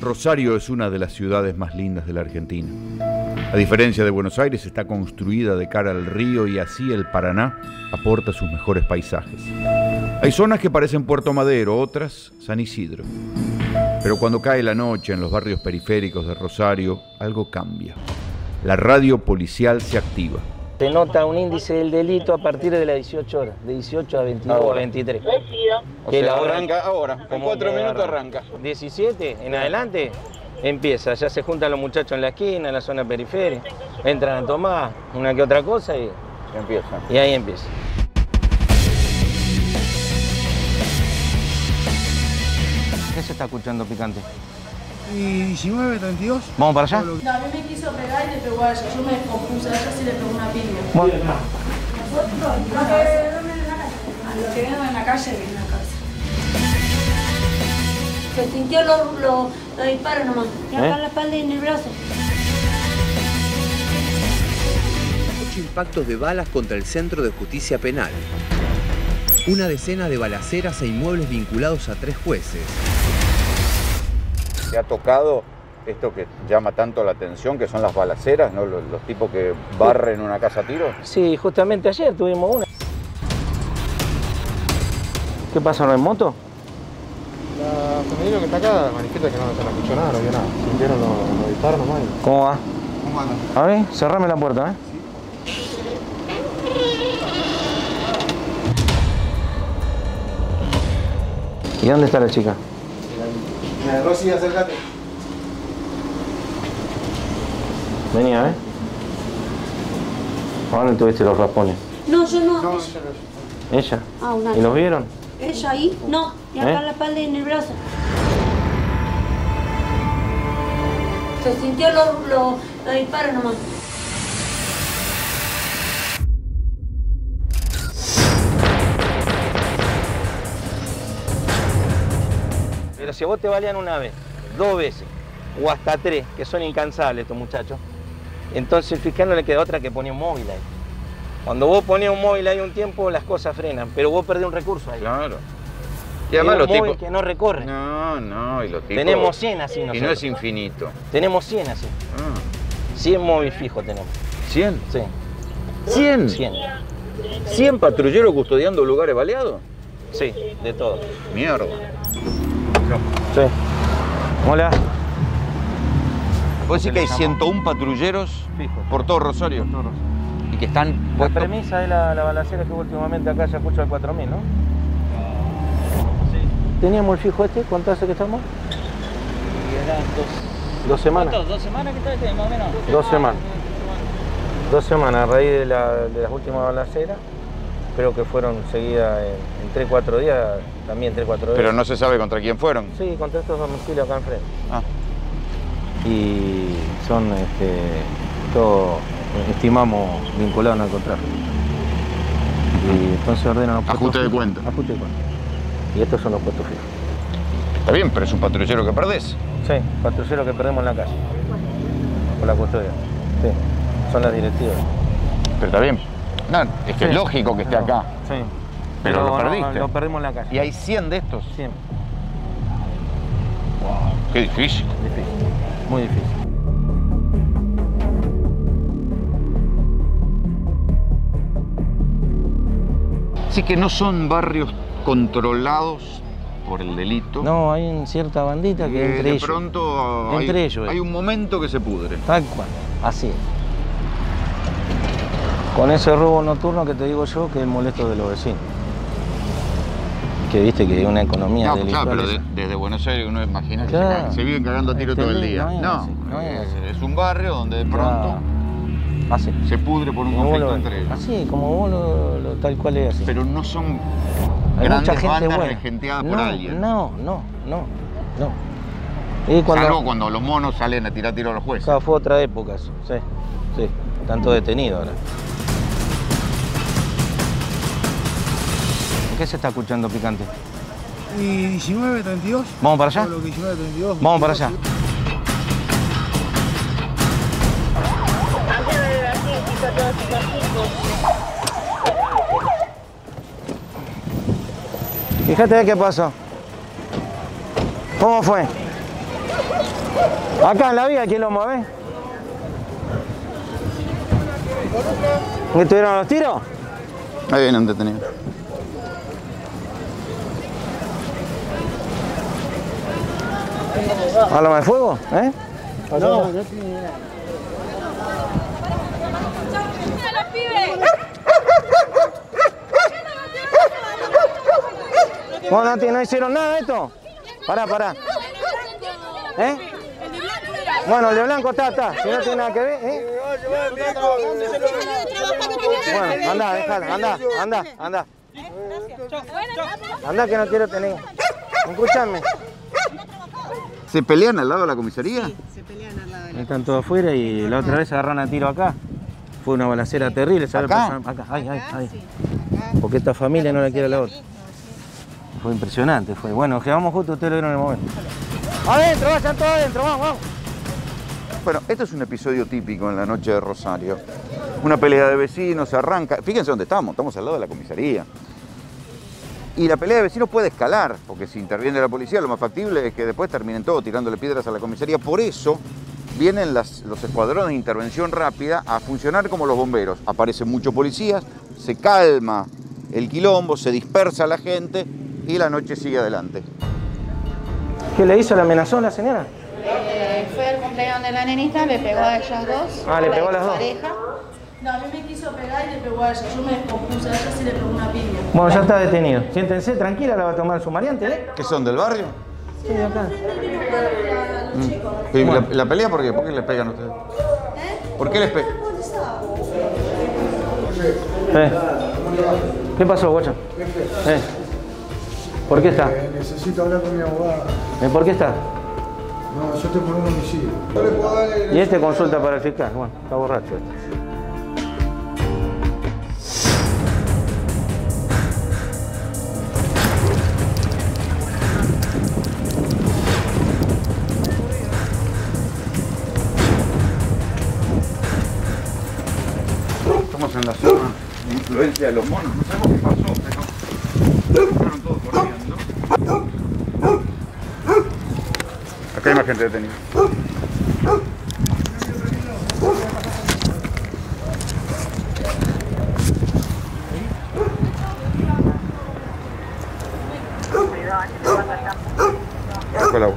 Rosario es una de las ciudades más lindas de la Argentina. A diferencia de Buenos Aires, está construida de cara al río y así el Paraná aporta sus mejores paisajes. Hay zonas que parecen Puerto Madero, otras San Isidro. Pero cuando cae la noche en los barrios periféricos de Rosario, algo cambia. La radio policial se activa. Se nota un índice del delito a partir de las 18 horas, de 18 a 22 o 23. O Que sea, la hora- arranca ahora, en como cuatro que minutos arranca. arranca. 17 en adelante empieza, ya se juntan los muchachos en la esquina, en la zona periférica, entran a tomar una que otra cosa y, Empieza. y ahí empieza. ¿Qué se está escuchando picante? Y 19, 32. ¿Vamos para allá? No, a mí me quiso pegar y le pegó a ella. Yo me descompuse, a ella sí le pegó una piña. Bueno, A lo que vieron en la calle, vi en la casa. Se sintió los lo, lo disparos nomás. Y acá ¿Eh? la espalda y en el brazo. Ocho impactos de balas contra el Centro de Justicia Penal. Una decena de balaceras e inmuebles vinculados a tres jueces. ¿Te ha tocado esto que llama tanto la atención, que son las balaceras, ¿no? los, los tipos que barren una casa a tiro? sí, justamente ayer tuvimos una. ¿Qué pasó, no en moto? La familia que está acá manifiesta que no se la escuchó nada, no vio nada. Sintieron los, los disparos nomás. ¿Cómo va? ¿Cómo andan? A ver, cerrame la puerta, ¿eh? ¿Y dónde está la chica? Mira, Rosy, acércate. Vení, a ver. ¿A dónde tuviste los raspones? No, yo no. No, ella. ¿Ella? Ah, una. ¿Y los vieron? Ella ahí, no. Y acá ¿Eh? en la espalda y en el brazo. Se sintió los lo, lo disparos nomás. Pero si a vos te valían una vez, dos veces, o hasta tres, que son incansables estos muchachos, entonces el fiscal no le queda otra que poner un móvil ahí. Cuando vos pones un móvil ahí un tiempo, las cosas frenan, pero vos perdés un recurso ahí. Claro. Y además los tipos... que no recorre. No, no, y los tipos... Tenemos 100 así Y no nosotros. es infinito. Tenemos 100 así. Ah, 100 móviles fijos tenemos. ¿100? Sí, ¿100? 100. ¿100 patrulleros custodiando lugares baleados? Sí, de todo. Mierda. Sí. Hola. ¿Vos decís que hay les 101 patrulleros Fijos. por todo Rosario? Y que están La puestos... premisa es la, la balacera que hubo últimamente acá ya escucho al 4000, ¿no? ¿Teníamos el fijo este? ¿Cuánto hace que estamos? dos, semanas. ¿Dos semanas que está este, más o menos? Dos semanas. Dos semanas a raíz de, la- de las últimas balaceras. Creo que fueron seguidas en, en 3-4 días, también 3-4 días. Pero no se sabe contra quién fueron. Sí, contra estos domicilios acá enfrente. Ah. Y son, este, todo, estimamos, vinculados al narcotráfico. Y entonces ordenan los puestos Ajuste de cuenta. Ajuste de cuenta. Y estos son los puestos fijos. Está bien, pero es un patrullero que perdés. Sí, patrulleros que perdemos en la calle. Por la custodia. Sí, son las directivas. Pero está bien. No, es que es lógico que esté No, acá. Sí. Pero lo no, perdiste. lo perdimos en la calle. Y hay 100 de estos. Siempre. Qué difícil. Difícil. Muy difícil. Así que no son barrios controlados por el delito. No, hay una cierta bandita que que entre de ellos. pronto hay, Entre ellos, eh. hay un momento que se pudre. Tal cual, así es. Con ese robo nocturno que te digo yo, que es molesto de los vecinos. Que viste que hay una economía No, delictual. claro, pero de- desde Buenos Aires uno imagina que se Claro. se, viven cagando a tiro todo el día. No es No, es es, es un barrio donde de pronto se pudre por un conflicto lo- entre ellos. Así, como vos lo, lo- tal cual es así. Pero no son Hay grandes mucha gente bandas buena. regenteadas no, por alguien. No, no, no, no. Y cuando, Salvo cuando los monos salen a tirar tiro a los jueces. Claro, fue otra época eso, sí, sí. Tanto detenido ahora. ¿Qué se está escuchando picante? Y 19, 32. ¿Vamos para allá? Todo lo que 19, 32. Vamos para allá. Fíjate qué pasó. ¿Cómo fue? Acá en la vía, ¿quién lo mueve? ¿Estuvieron los tiros? Ahí vienen detenidos. ¿Arma de fuego? ¿Eh? ¿Vos no, te- no hicieron nada esto? Pará, pará. ¿Eh? Bueno, el de blanco está, está. Si no tiene nada que ver, ¿eh? Bueno, anda, déjala, anda, anda, anda. Anda que no quiero tener. Escúchame. ¿Se pelean al lado de la comisaría? Están todos afuera y la otra vez agarraron a tiro acá. Fue una balacera terrible, ¿sabes? ¿Acá? Acá, ay, ay, ay. Porque esta familia no la quiere a la otra. Fue impresionante, fue. Bueno, que vamos justo, ustedes lo vieron en el momento. Adentro, vayan todos adentro, vamos, vamos. Bueno, este es un episodio típico en la noche de Rosario. Una pelea de vecinos, arranca. Fíjense dónde estamos, estamos al lado de la comisaría. Y la pelea de vecinos puede escalar, porque si interviene la policía, lo más factible es que después terminen todos tirándole piedras a la comisaría. Por eso vienen las- los escuadrones de intervención rápida a funcionar como los bomberos. Aparecen muchos policías, se calma el quilombo, se dispersa la gente y la noche sigue adelante. ¿Qué le hizo? ¿La amenazó la señora? Eh, fue el cumpleaños de la nenita, le pegó a ellas dos. Ah, le pegó a las dos. Pareja. No, a mí me quiso pegar y le pegó a ella. Yo me descompuse, a ella sí le pegó una piña. Bueno, ya está detenido. Siéntense, tranquila, la va a tomar su mariante, ¿eh? ¿Qué son, del barrio? Sí, acá. ¿Y la, la pelea por qué? ¿Por qué les pegan ustedes? ¿Por qué les pegan? Eh. ¿Qué pasó, guacho? Eh. ¿Por qué está? Necesito hablar con mi abogada. Eh, ¿Por qué está? No, yo estoy por un homicidio. Yo le puedo dar el- Y este consulta para el fiscal. Bueno, está borracho. este. Influencia de los monos. No sabemos qué pasó, pero todos corriendo. Acá hay más gente detenida. Bajo el agua.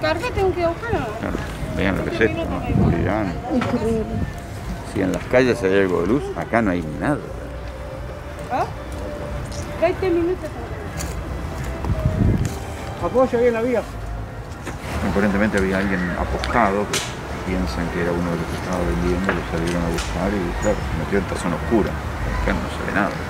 Cárgate un que buscar. Claro, Vean lo que es esto, ¿no? Vean. Si las calles hay algo de luz, acá no hay nada. 20 minutos. Apoyo ahí en la vía. Aparentemente había alguien apostado que piensan que era uno de los que estaba vendiendo, lo salieron a buscar y claro, se metió en esta zona oscura. Acá no se ve nada.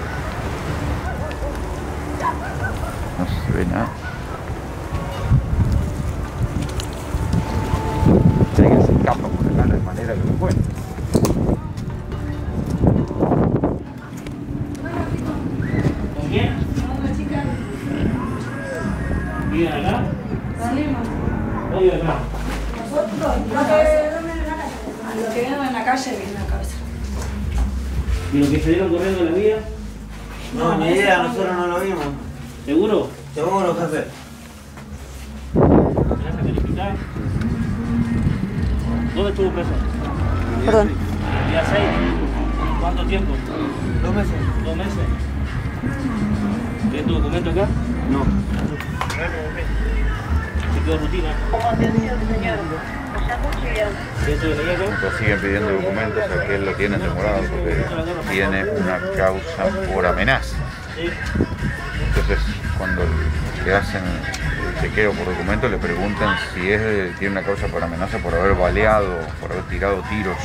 Tiene una causa por amenaza por haber baleado, por haber tirado tiros,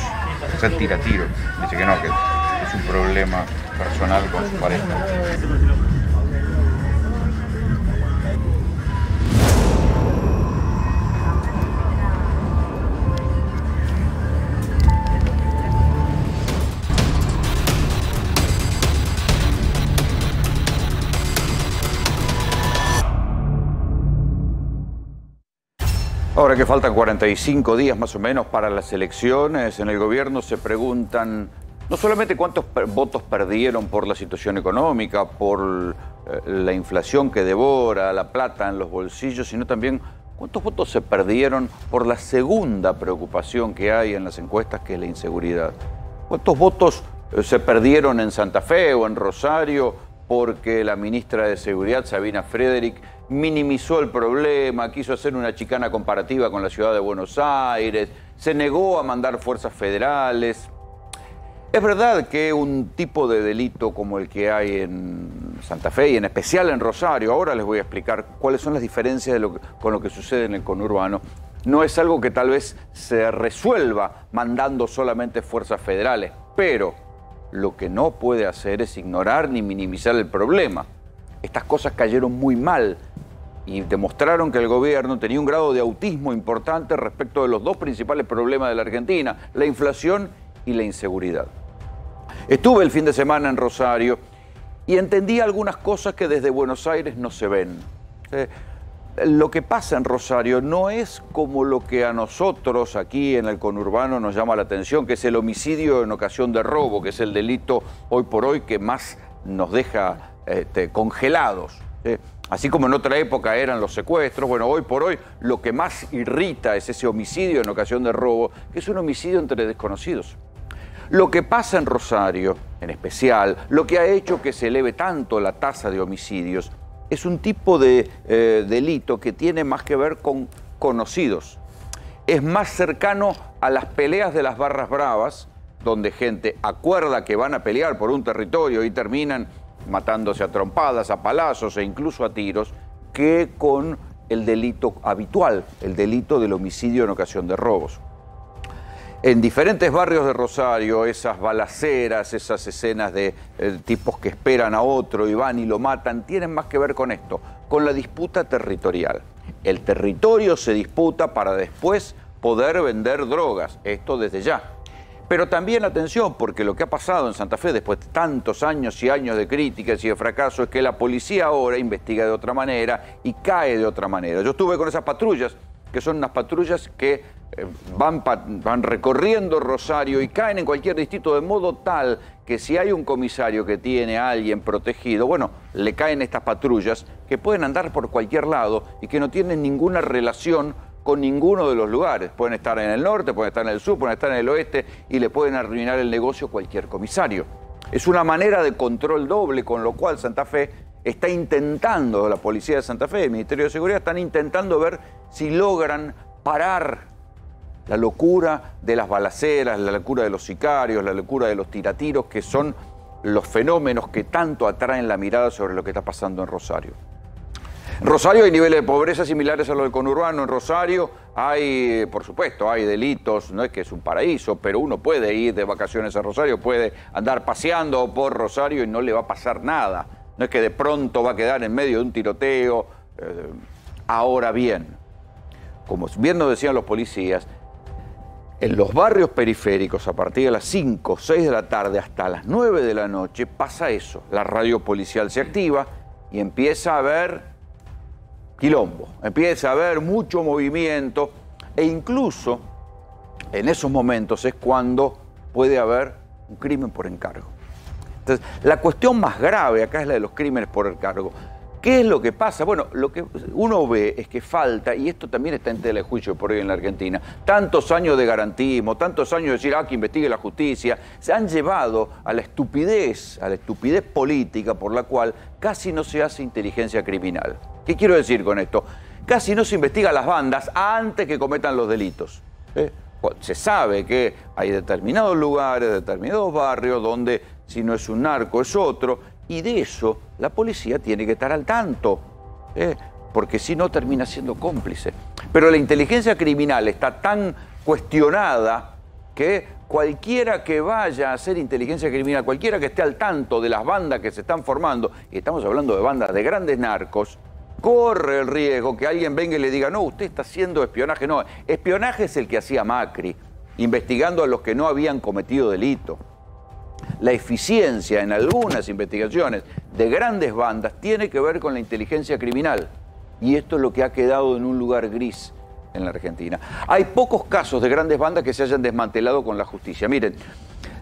o sea, tira tiros. Dice que no, que es un problema personal con su pareja. Ahora que faltan 45 días más o menos para las elecciones, en el gobierno se preguntan no solamente cuántos votos perdieron por la situación económica, por eh, la inflación que devora, la plata en los bolsillos, sino también cuántos votos se perdieron por la segunda preocupación que hay en las encuestas, que es la inseguridad. ¿Cuántos votos eh, se perdieron en Santa Fe o en Rosario porque la ministra de Seguridad, Sabina Frederick, minimizó el problema, quiso hacer una chicana comparativa con la ciudad de Buenos Aires, se negó a mandar fuerzas federales? Es verdad que un tipo de delito como el que hay en Santa Fe y en especial en Rosario, ahora les voy a explicar cuáles son las diferencias con lo que sucede en el conurbano, no es algo que tal vez se resuelva mandando solamente fuerzas federales, pero lo que no puede hacer es ignorar ni minimizar el problema. Estas cosas cayeron muy mal y demostraron que el gobierno tenía un grado de autismo importante respecto de los dos principales problemas de la Argentina, la inflación y la inseguridad. Estuve el fin de semana en Rosario y entendí algunas cosas que desde Buenos Aires no se ven. Eh, lo que pasa en Rosario no es como lo que a nosotros aquí en el conurbano nos llama la atención, que es el homicidio en ocasión de robo, que es el delito hoy por hoy que más nos deja este, congelados. ¿eh? Así como en otra época eran los secuestros, bueno, hoy por hoy lo que más irrita es ese homicidio en ocasión de robo, que es un homicidio entre desconocidos. Lo que pasa en Rosario, en especial, lo que ha hecho que se eleve tanto la tasa de homicidios, es un tipo de eh, delito que tiene más que ver con conocidos. Es más cercano a las peleas de las barras bravas, donde gente acuerda que van a pelear por un territorio y terminan matándose a trompadas, a palazos e incluso a tiros, que con el delito habitual, el delito del homicidio en ocasión de robos. En diferentes barrios de Rosario, esas balaceras, esas escenas de eh, tipos que esperan a otro y van y lo matan, tienen más que ver con esto, con la disputa territorial. El territorio se disputa para después poder vender drogas, esto desde ya. Pero también atención, porque lo que ha pasado en Santa Fe después de tantos años y años de críticas y de fracaso es que la policía ahora investiga de otra manera y cae de otra manera. Yo estuve con esas patrullas, que son unas patrullas que eh, van, van recorriendo Rosario y caen en cualquier distrito de modo tal que si hay un comisario que tiene a alguien protegido, bueno, le caen estas patrullas que pueden andar por cualquier lado y que no tienen ninguna relación con ninguno de los lugares. Pueden estar en el norte, pueden estar en el sur, pueden estar en el oeste y le pueden arruinar el negocio cualquier comisario. Es una manera de control doble, con lo cual Santa Fe está intentando, la Policía de Santa Fe, el Ministerio de Seguridad, están intentando ver si logran parar la locura de las balaceras, la locura de los sicarios, la locura de los tiratiros, que son los fenómenos que tanto atraen la mirada sobre lo que está pasando en Rosario. Rosario hay niveles de pobreza similares a los del conurbano. En Rosario hay, por supuesto, hay delitos, no es que es un paraíso, pero uno puede ir de vacaciones a Rosario, puede andar paseando por Rosario y no le va a pasar nada. No es que de pronto va a quedar en medio de un tiroteo. Eh, ahora bien, como bien nos decían los policías, en los barrios periféricos, a partir de las 5, 6 de la tarde hasta las 9 de la noche, pasa eso. La radio policial se activa y empieza a haber quilombo, empieza a haber mucho movimiento e incluso en esos momentos es cuando puede haber un crimen por encargo. Entonces, la cuestión más grave acá es la de los crímenes por encargo. ¿Qué es lo que pasa? Bueno, lo que uno ve es que falta, y esto también está en tela de juicio por hoy en la Argentina, tantos años de garantismo, tantos años de decir, ah, que investigue la justicia, se han llevado a la estupidez, a la estupidez política por la cual casi no se hace inteligencia criminal. ¿Qué quiero decir con esto? Casi no se investiga las bandas antes que cometan los delitos. ¿eh? Se sabe que hay determinados lugares, determinados barrios donde si no es un narco es otro, y de eso la policía tiene que estar al tanto, ¿eh? porque si no termina siendo cómplice. Pero la inteligencia criminal está tan cuestionada que cualquiera que vaya a hacer inteligencia criminal, cualquiera que esté al tanto de las bandas que se están formando, y estamos hablando de bandas de grandes narcos, corre el riesgo que alguien venga y le diga, no, usted está haciendo espionaje. No, espionaje es el que hacía Macri, investigando a los que no habían cometido delito. La eficiencia en algunas investigaciones de grandes bandas tiene que ver con la inteligencia criminal. Y esto es lo que ha quedado en un lugar gris en la Argentina. Hay pocos casos de grandes bandas que se hayan desmantelado con la justicia. Miren,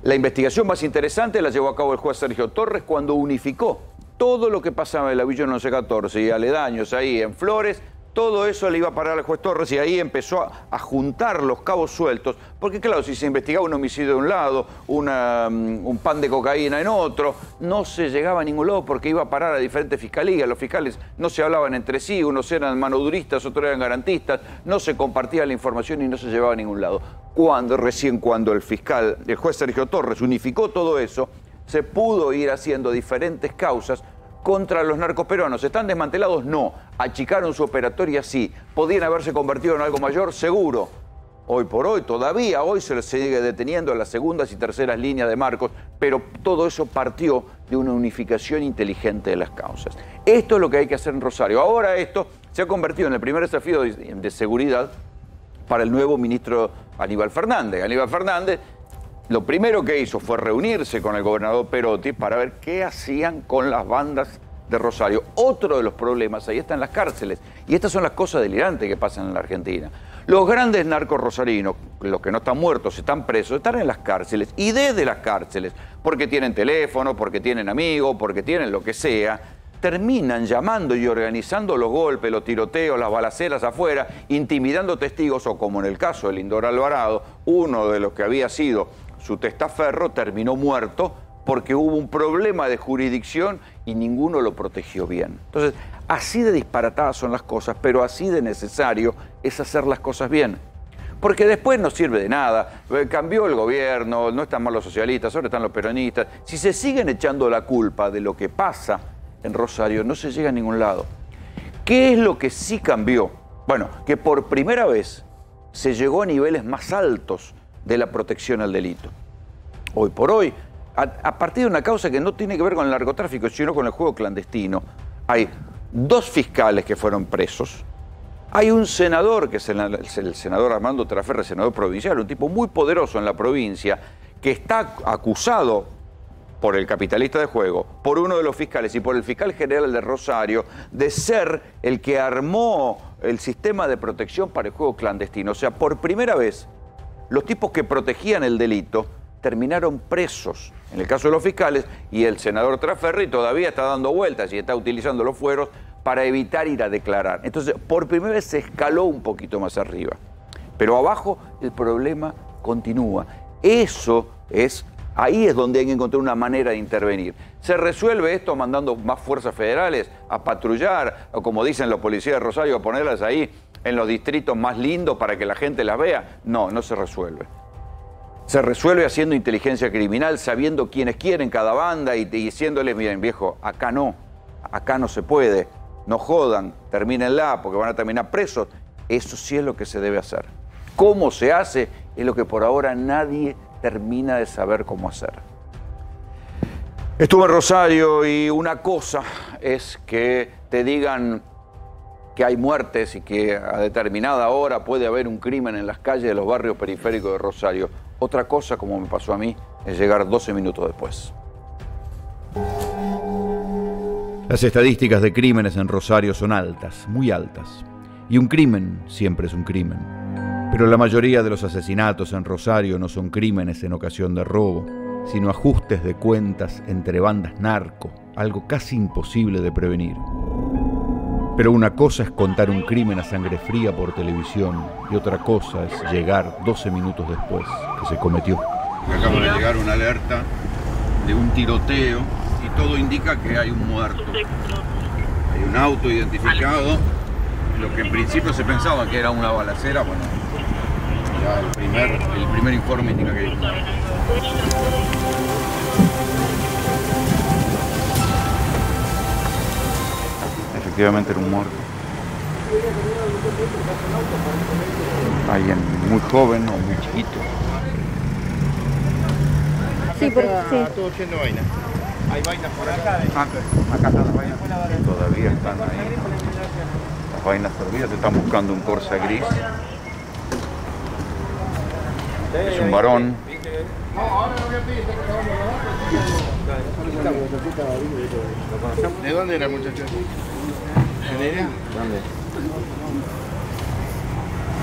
La investigación más interesante la llevó a cabo el juez Sergio Torres cuando unificó todo lo que pasaba en la Villa 1114 y aledaños ahí en Flores todo eso le iba a parar al juez Torres y ahí empezó a, juntar los cabos sueltos, porque claro, si se investigaba un homicidio de un lado, mm, un pan de cocaína en otro, no se llegaba a ningún lado porque iba a parar a diferentes fiscalías, los fiscales no se hablaban entre sí, unos eran manoduristas, otros eran garantistas, no se compartía la información y no se llevaba a ningún lado. Cuando, recién cuando el fiscal, el juez Sergio Torres unificó todo eso, se pudo ir haciendo diferentes causas contra los narcoperuanos. ¿Están desmantelados? No. ¿Achicaron su operatoria? Sí. ¿Podían haberse convertido en algo mayor? Seguro. Hoy por hoy, todavía hoy se sigue deteniendo en las segundas y terceras líneas de Marcos, pero todo eso partió de una unificación inteligente de las causas. Esto es lo que hay que hacer en Rosario. Ahora esto se ha convertido en el primer desafío de, de seguridad para el nuevo ministro Aníbal Fernández. Aníbal Fernández lo primero que hizo fue reunirse con el gobernador Perotti para ver qué hacían con las bandas de Rosario. Otro de los problemas ahí está en las cárceles. Y estas son las cosas delirantes que pasan en la Argentina. Los grandes narcos rosarinos, los que no están muertos, están presos, están en las cárceles y desde las cárceles, porque tienen teléfono, porque tienen amigos, porque tienen lo que sea, terminan llamando y organizando los golpes, los tiroteos, las balaceras afuera, intimidando testigos o como en el caso de Lindor Alvarado, uno de los que había sido su testaferro terminó muerto porque hubo un problema de jurisdicción y ninguno lo protegió bien. Entonces, así de disparatadas son las cosas, pero así de necesario es hacer las cosas bien. Porque después no sirve de nada. Eh, Cambió el gobierno, no están mal los socialistas, ahora están los peronistas. Si se siguen echando la culpa de lo que pasa en Rosario, no se llega a ningún lado. ¿Qué es lo que sí cambió? Bueno, que por primera vez se llegó a niveles más altos de la protección al delito. Hoy por hoy, a, partir de una causa que no tiene que ver con el narcotráfico, sino con el juego clandestino, hay dos fiscales que fueron presos, hay un senador, que es el, el senador Armando Traferre, senador provincial, un tipo muy poderoso en la provincia, que está acusado por el capitalista de juego, por uno de los fiscales y por el fiscal general de Rosario, de ser el que armó el sistema de protección para el juego clandestino. O sea, por primera vez, los tipos que protegían el delito terminaron presos, en el caso de los fiscales, y el senador Traferri todavía está dando vueltas y está utilizando los fueros para evitar ir a declarar. Entonces, por primera vez se escaló un poquito más arriba. Pero abajo el problema continúa. Eso es, ahí es donde hay que encontrar una manera de intervenir. ¿Se resuelve esto mandando más fuerzas federales a patrullar, o como dicen los policías de Rosario, a ponerlas ahí en los distritos más lindos para que la gente las vea? No, no se resuelve. Se resuelve haciendo inteligencia criminal, sabiendo quiénes quieren cada banda y, diciéndoles, miren viejo, acá no, acá no se puede, no jodan, termínenla porque van a terminar presos. Eso sí es lo que se debe hacer. ¿Cómo se hace? Es lo que por ahora nadie termina de saber cómo hacer. Estuve en Rosario y una cosa es que te digan que hay muertes y que a determinada hora puede haber un crimen en las calles de los barrios periféricos de Rosario. Otra cosa, como me pasó a mí, es llegar 12 minutos después. Las estadísticas de crímenes en Rosario son altas, muy altas. Y un crimen siempre es un crimen. Pero la mayoría de los asesinatos en Rosario no son crímenes en ocasión de robo, sino ajustes de cuentas entre bandas narco, algo casi imposible de prevenir. Pero una cosa es contar un crimen a sangre fría por televisión y otra cosa es llegar 12 minutos después que se cometió. Acaba de llegar una alerta de un tiroteo y todo indica que hay un muerto. Hay un auto identificado, lo que en principio se pensaba que era una balacera, bueno, ya el primer, el primer informe indica que. Efectivamente era un muerto. Alguien muy joven o muy chiquito. Sí, porque sí. todo lleno de vainas. Hay vainas por acá. Ah, acá están las vainas. Todavía están ahí. Las vainas servidas. Están buscando un Corsa gris. Es un varón. ¿De dónde era el muchacho? ¿Dónde?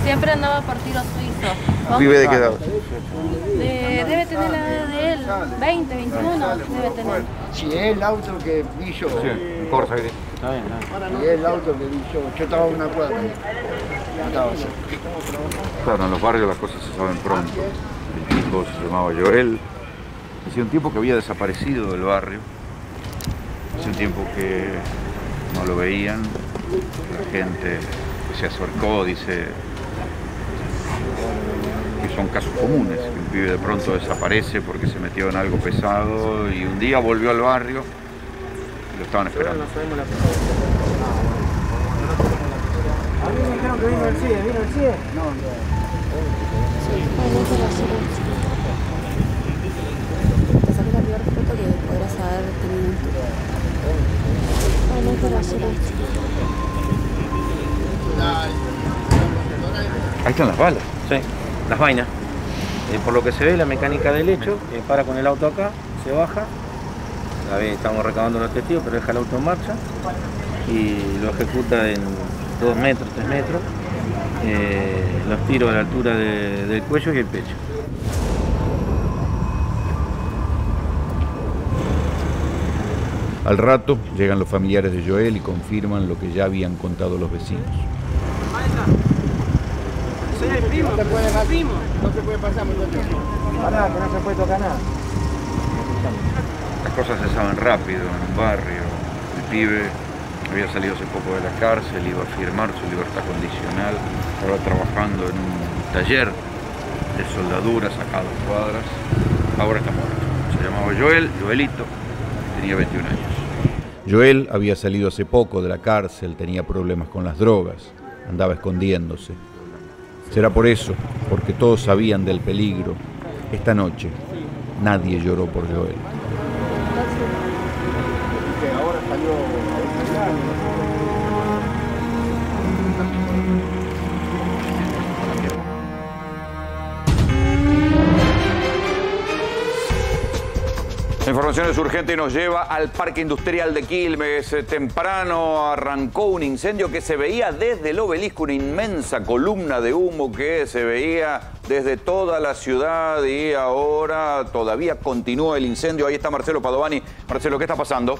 Siempre andaba por tiro suizo. ¿Vive de qué edad? De- debe tener la edad de él. 20, 21 debe tener. Si es el auto que vi yo. Sí, en Corsa, ¿qué? Está bien, está bien. Si es el auto que vi yo. Yo estaba a una cuadra. No estaba cerca. Claro, en los barrios las cosas se saben pronto. El tipo se llamaba Joel. Hacía un tiempo que había desaparecido del barrio. Hace un tiempo que no lo veían. La gente que se acercó dice que son casos comunes. Que un pibe de pronto desaparece porque se metió en algo pesado y un día volvió al barrio y lo estaban esperando. A mí me dijeron que vino el CIE, ¿vino el CIE? A ser esto. Te saqué la primera foto que podrás haber tenido. Esto. Ahí están las balas. Sí, las vainas. Eh, por lo que se ve, la mecánica del hecho, eh, para con el auto acá, se baja. A ver, estamos recabando los testigos, pero deja el auto en marcha y lo ejecuta en 2 metros, 3 metros. eh, los tiros a la altura de- del cuello y el pecho. Al rato llegan los familiares de Joel y confirman lo que ya habían contado los vecinos. No te puede pasar. No te puede pasar mucho tiempo. Pará, que no se puede tocar nada. Las cosas se saben rápido en un barrio. El pibe había salido hace poco de la cárcel, iba a firmar su libertad condicional, estaba trabajando en un taller de soldaduras acá a dos cuadras. Ahora está muerto. Se llamaba Joel, Joelito, tenía 21 años. Joel había salido hace poco de la cárcel, tenía problemas con las drogas, andaba escondiéndose. Será por eso, porque todos sabían del peligro. Esta noche nadie lloró por Joel. Es urgente y nos lleva al Parque Industrial de Quilmes. Eh, Temprano arrancó un incendio que se veía desde el obelisco, una inmensa columna de humo que se veía desde toda la ciudad y ahora todavía continúa el incendio. Ahí está Marcelo Padovani. Marcelo, ¿qué está pasando?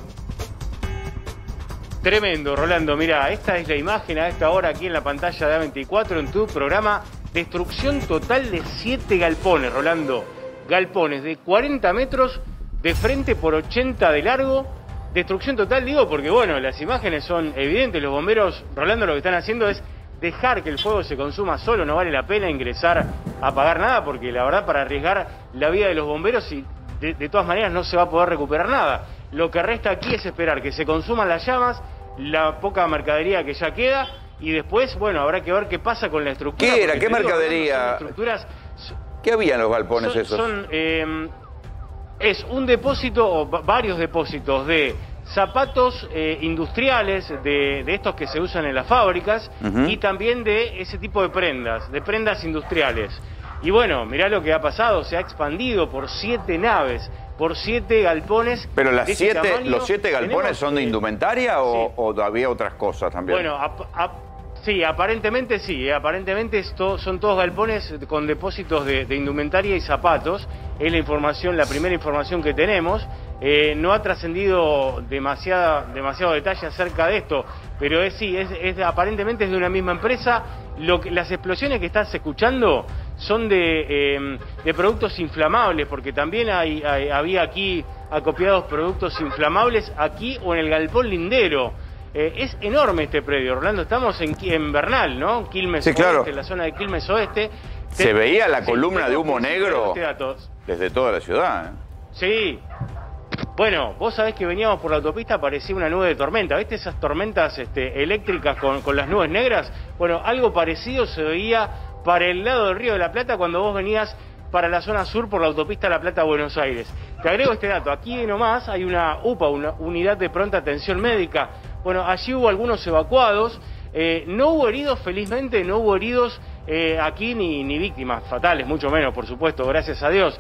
Tremendo, Rolando. Mira, esta es la imagen a esta hora aquí en la pantalla de A24 en tu programa. Destrucción total de siete galpones, Rolando. Galpones de 40 metros de frente por 80 de largo. Destrucción total, digo, porque bueno, las imágenes son evidentes. Los bomberos, Rolando, lo que están haciendo es dejar que el fuego se consuma solo. No vale la pena ingresar a apagar nada, porque la verdad, para arriesgar la vida de los bomberos, y de, de todas maneras no se va a poder recuperar nada. Lo que resta aquí es esperar que se consuman las llamas, la poca mercadería que ya queda, y después, bueno, habrá que ver qué pasa con la estructura. ¿Qué era? ¿Qué digo, mercadería? estructuras ¿Qué había en los galpones son, esos? son, eh, es un depósito o va- varios depósitos de zapatos eh, industriales, de, de estos que se usan en las fábricas, y también de ese tipo de prendas, de prendas industriales. Y bueno, mirá lo que ha pasado, se ha expandido por siete naves, por siete galpones. Pero las ese siete, tamaño. los siete galpones Tenemos, son de indumentaria o, o había otras cosas también. bueno, ap- ap- sí, aparentemente sí, eh, aparentemente esto, son todos galpones con depósitos de, indumentaria y zapatos. Es la información, la primera información que tenemos. Eh, no ha trascendido demasiado detalle acerca de esto, pero es sí, es, es- aparentemente es de una misma empresa. Lo que, las explosiones que estás escuchando son de, de productos inflamables, porque también hay- había aquí acopiados productos inflamables aquí o en el galpón lindero. Eh, es enorme este predio, Orlando. Estamos en, en Bernal, ¿no? Quilmes Sí, claro. Oeste, la zona de Quilmes Oeste. Se Te- veía la Sí, columna de humo negro desde toda la ciudad. ¿eh? Sí. Bueno, vos sabés que veníamos por la autopista, parecía una nube de tormenta. ¿Viste esas tormentas este, eléctricas con, con las nubes negras? Bueno, algo parecido se veía para el lado del Río de la Plata cuando vos venías para la zona sur por la autopista La Plata-Buenos Aires. Te agrego este dato. Aquí nomás hay una UPA, una unidad de pronta atención médica. Bueno, allí hubo algunos evacuados. Eh, no hubo heridos, felizmente, no hubo heridos eh, aquí ni, ni víctimas fatales, mucho menos, por supuesto, gracias a Dios.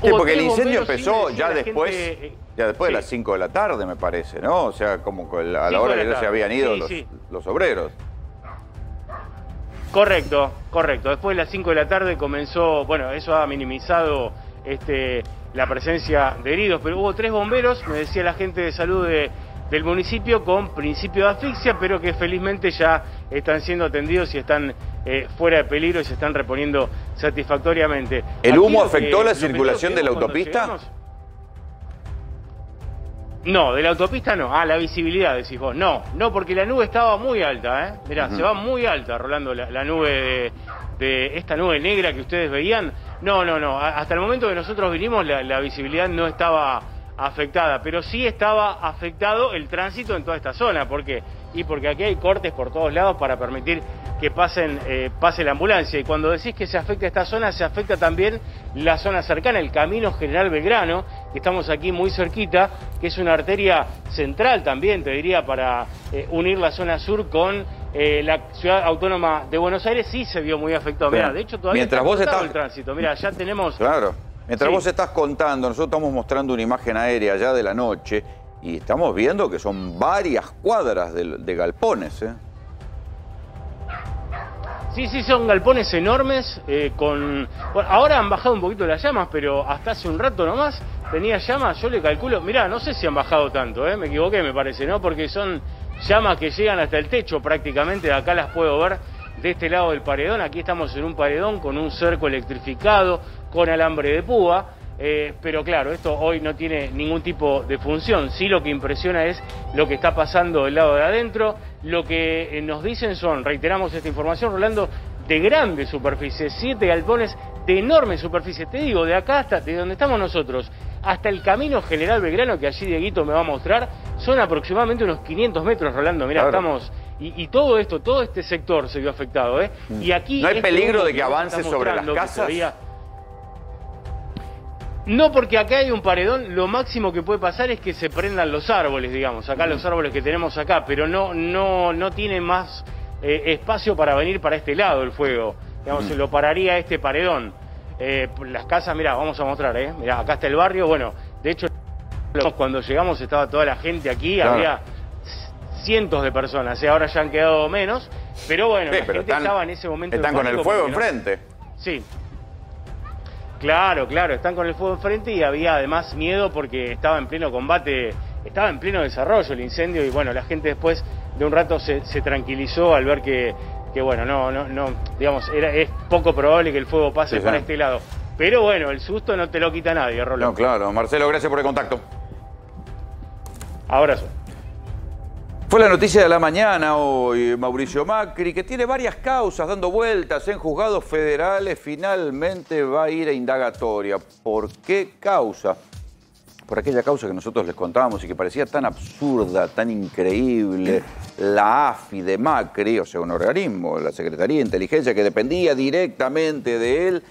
Sí, Hubo porque el incendio empezó ya la después, gente, eh, ya después sí. de las 5 de la tarde, me parece, ¿no? O sea, como a la Cinco hora de que la ya se habían ido Sí, los, sí. los obreros. Correcto, correcto. Después de las 5 de la tarde comenzó, bueno, eso ha minimizado este, la presencia de heridos, pero hubo tres bomberos, me decía la gente de salud de, del municipio, con principio de asfixia, pero que felizmente ya están siendo atendidos y están eh, fuera de peligro y se están reponiendo satisfactoriamente. ¿El humo que- afectó la circulación de la autopista? llegamos- No, de la autopista no. Ah, la visibilidad, decís vos. No, no, porque la nube estaba muy alta, ¿eh? Mirá, se va muy alta, Rolando, la, la nube de, de esta nube negra que ustedes veían. No, no, no. Hasta el momento que nosotros vinimos, la, la visibilidad no estaba afectada, pero sí estaba afectado el tránsito en toda esta zona. ¿Por qué? Y porque aquí hay cortes por todos lados para permitir que pasen, eh, pase la ambulancia. Y cuando decís que se afecta esta zona, se afecta también la zona cercana, el Camino General Belgrano, que estamos aquí muy cerquita, que es una arteria central también, te diría, para eh, unir la zona sur con eh, la ciudad autónoma de Buenos Aires, sí se vio muy afectado. Mirá, Claro. de hecho todavía Mientras está vos estás- el tránsito. Mira, ya tenemos... Claro. Mientras Sí. vos estás contando, nosotros estamos mostrando una imagen aérea ya de la noche y estamos viendo que son varias cuadras de, de galpones. ¿eh? Sí, sí, son galpones enormes eh, con... bueno, ahora han bajado un poquito las llamas, pero hasta hace un rato nomás tenía llamas, yo le calculo... Mirá, no sé si han bajado tanto, ¿eh? me equivoqué me parece, ¿no? Porque son llamas que llegan hasta el techo prácticamente, acá las puedo ver de este lado del paredón, aquí estamos en un paredón con un cerco electrificado, con alambre de púa, eh, pero claro, esto hoy no tiene ningún tipo de función. Sí lo que impresiona es lo que está pasando del lado de adentro. Lo que eh, nos dicen son, reiteramos esta información, Rolando, de grande superficie, siete galpones de enorme superficie. Te digo, de acá hasta, de donde estamos nosotros, hasta el camino General Belgrano, que allí Dieguito me va a mostrar, son aproximadamente unos 500 metros, Rolando. Mirá, Claro. estamos... Y, y todo esto, todo este sector se vio afectado, ¿eh? Y aquí... ¿No hay este peligro de que avance sobre las casas? No, porque acá hay un paredón, lo máximo que puede pasar es que se prendan los árboles, digamos, acá los árboles que tenemos acá, pero no, no, no tiene más eh, espacio para venir para este lado el fuego. Digamos, se lo pararía este paredón. Eh, las casas, mira, vamos a mostrar, eh. Mira, acá está el barrio, bueno, de hecho, cuando llegamos estaba toda la gente aquí, Claro. había cientos de personas, y ahora ya han quedado menos, pero bueno, Sí, la pero gente están- estaba en ese momento. Están con el fuego no- enfrente. Sí. Claro, claro, están con el fuego enfrente y había además miedo porque estaba en pleno combate, estaba en pleno desarrollo el incendio y bueno, la gente después de un rato se, se tranquilizó al ver que, que bueno, no, no, no, digamos, era, es poco probable que el fuego pase Sí, para sí. este lado. Pero bueno, el susto no te lo quita nadie, Rolando. No, claro. Marcelo, gracias por el contacto. Abrazo. Fue la noticia de la mañana hoy, Mauricio Macri, que tiene varias causas dando vueltas en juzgados federales, finalmente va a ir a indagatoria. ¿Por qué causa? Por aquella causa que nosotros les contábamos y que parecía tan absurda, tan increíble, la AFI de Macri, o sea, un organismo, la Secretaría de Inteligencia que dependía directamente de él,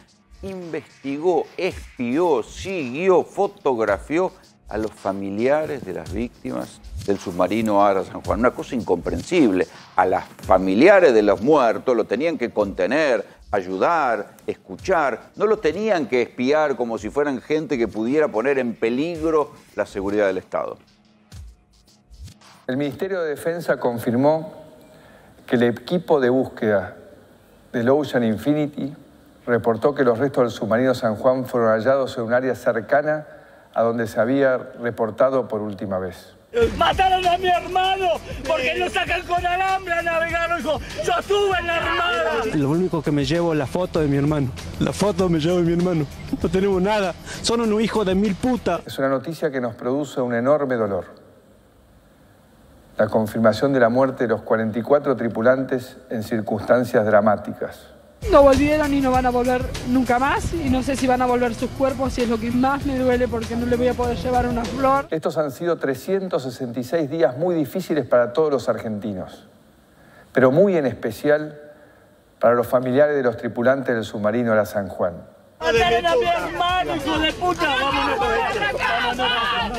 investigó, espió, siguió, fotografió a los familiares de las víctimas del submarino Ara San Juan. Una cosa incomprensible. A las familiares de los muertos lo tenían que contener, ayudar, escuchar. No lo tenían que espiar como si fueran gente que pudiera poner en peligro la seguridad del Estado. El Ministerio de Defensa confirmó que el equipo de búsqueda del Ocean Infinity reportó que los restos del submarino San Juan fueron hallados en un área cercana a donde se había reportado por última vez. Mataron a mi hermano porque lo sacan con alambre a navegar, hijo. Yo estuve en la armada. Lo único que me llevo es la foto de mi hermano. La foto me llevo de mi hermano. No tenemos nada. Son unos hijos de mil putas. Es una noticia que nos produce un enorme dolor. La confirmación de la muerte de los 44 tripulantes en circunstancias dramáticas. No volvieron y no van a volver nunca más y no sé si van a volver sus cuerpos y es lo que más me duele porque no le voy a poder llevar una flor. Estos han sido 366 días muy difíciles para todos los argentinos, pero muy en especial para los familiares de los tripulantes del submarino La San Juan. Mataron a mi hermano, hijo de puta. Vámonos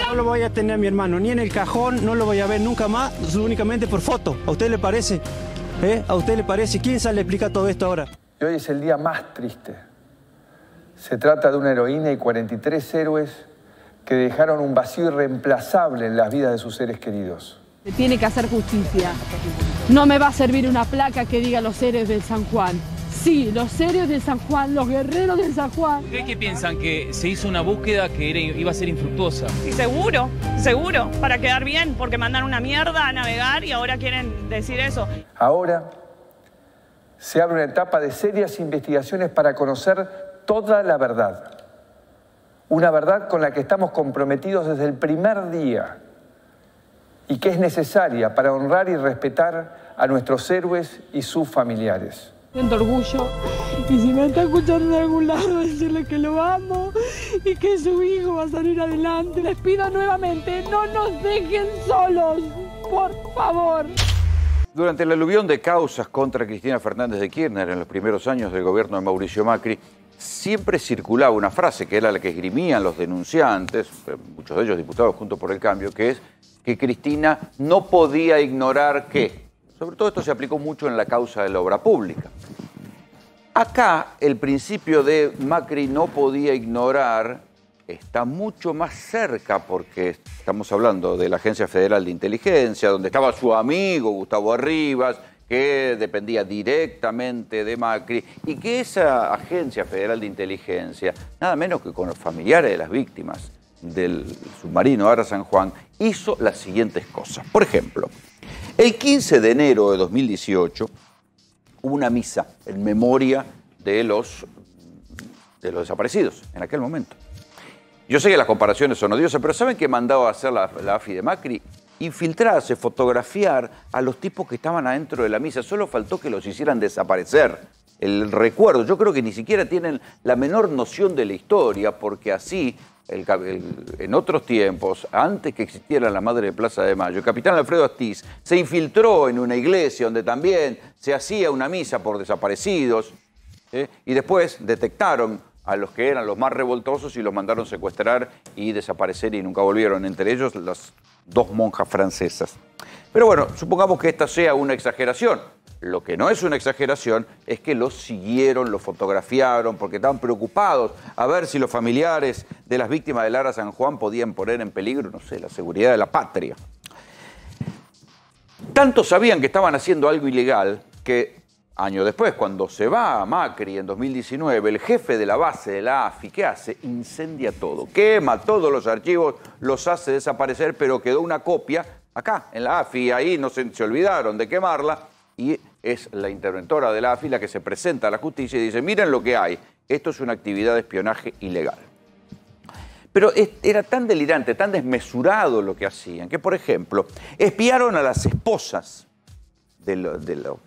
No lo voy a tener a mi hermano ni en el cajón, no lo voy a ver nunca más, únicamente por foto. ¿A usted le parece? ¿Eh? ¿A usted le parece? ¿Quién sale a explicar todo esto ahora? Y hoy es el día más triste. Se trata de una heroína y 43 héroes que dejaron un vacío irreemplazable en las vidas de sus seres queridos. Se tiene que hacer justicia. No me va a servir una placa que diga los seres del San Juan. Sí, los serios de San Juan, los guerreros de San Juan. ¿Ustedes qué piensan? Que se hizo una búsqueda que era- iba a ser infructuosa. Y seguro, seguro, para quedar bien, porque mandan una mierda a navegar y ahora quieren decir eso. Ahora se abre una etapa de serias investigaciones para conocer toda la verdad. Una verdad con la que estamos comprometidos desde el primer día y que es necesaria para honrar y respetar a nuestros héroes y sus familiares. Siento orgullo. Y si me está escuchando de algún lado, decirle que lo amo y que su hijo va a salir adelante. Les pido nuevamente, no nos dejen solos, por favor. Durante el aluvión de causas contra Cristina Fernández de Kirchner en los primeros años del gobierno de Mauricio Macri, siempre circulaba una frase que era la que esgrimían los denunciantes, muchos de ellos diputados junto por el cambio, que es que Cristina no podía ignorar que. Sobre todo esto se aplicó mucho en la causa de la obra pública. Acá el principio de Macri no podía ignorar está mucho más cerca porque estamos hablando de la Agencia Federal de Inteligencia, donde estaba su amigo Gustavo Arribas, que dependía directamente de Macri, y que esa Agencia Federal de Inteligencia, nada menos que con los familiares de las víctimas del submarino Ara San Juan, hizo las siguientes cosas. Por ejemplo, el 15 de enero de 2018 hubo una misa en memoria de los, de los desaparecidos en aquel momento. Yo sé que las comparaciones son odiosas, pero ¿saben qué mandaba a hacer la, AFI de Macri? Infiltrarse, fotografiar a los tipos que estaban adentro de la misa. Solo faltó que los hicieran desaparecer. El recuerdo, yo creo que ni siquiera tienen la menor noción de la historia, porque así, en otros tiempos, antes que existiera la Madre de Plaza de Mayo, el capitán Alfredo Astiz se infiltró en una iglesia donde también se hacía una misa por desaparecidos. ¿eh? y después detectaron a los que eran los más revoltosos y los mandaron secuestrar y desaparecer y nunca volvieron, entre ellos las dos monjas francesas. Pero bueno, supongamos que esta sea una exageración. Lo que no es una exageración es que los siguieron, los fotografiaron, porque estaban preocupados a ver si los familiares de las víctimas de Lara San Juan podían poner en peligro, no sé, la seguridad de la patria. Tanto sabían que estaban haciendo algo ilegal que años después, cuando se va a Macri en 2019, el jefe de la base de la AFI, ¿qué hace? Incendia todo, quema todos los archivos, los hace desaparecer, pero quedó una copia acá, en la AFI, ahí no se, olvidaron de quemarla, y es la interventora de la AFI la que se presenta a la justicia y dice, miren lo que hay, esto es una actividad de espionaje ilegal. Pero era tan delirante, tan desmesurado lo que hacían, que por ejemplo, espiaron a las esposas de lo-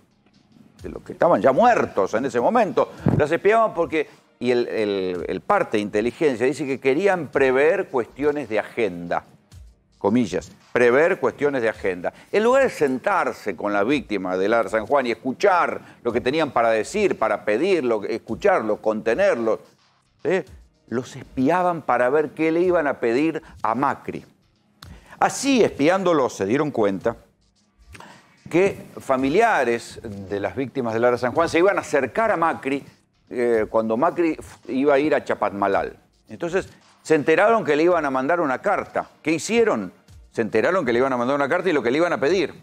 los que estaban ya muertos en ese momento. Las espiaban porque, y el, parte de inteligencia dice que querían prever cuestiones de agenda, comillas, prever cuestiones de agenda. En lugar de sentarse con la víctima del Ar San Juan y escuchar lo que tenían para decir, para pedirlo, escucharlo, contenerlo, ¿eh? los espiaban para ver qué le iban a pedir a Macri. Así, espiándolos, se dieron cuenta que familiares de las víctimas de Lara San Juan se iban a acercar a Macri eh, cuando Macri iba a ir a Chapatmalal. Entonces se enteraron que le iban a mandar una carta. ¿Qué hicieron? Se enteraron que le iban a mandar una carta y lo que le iban a pedir.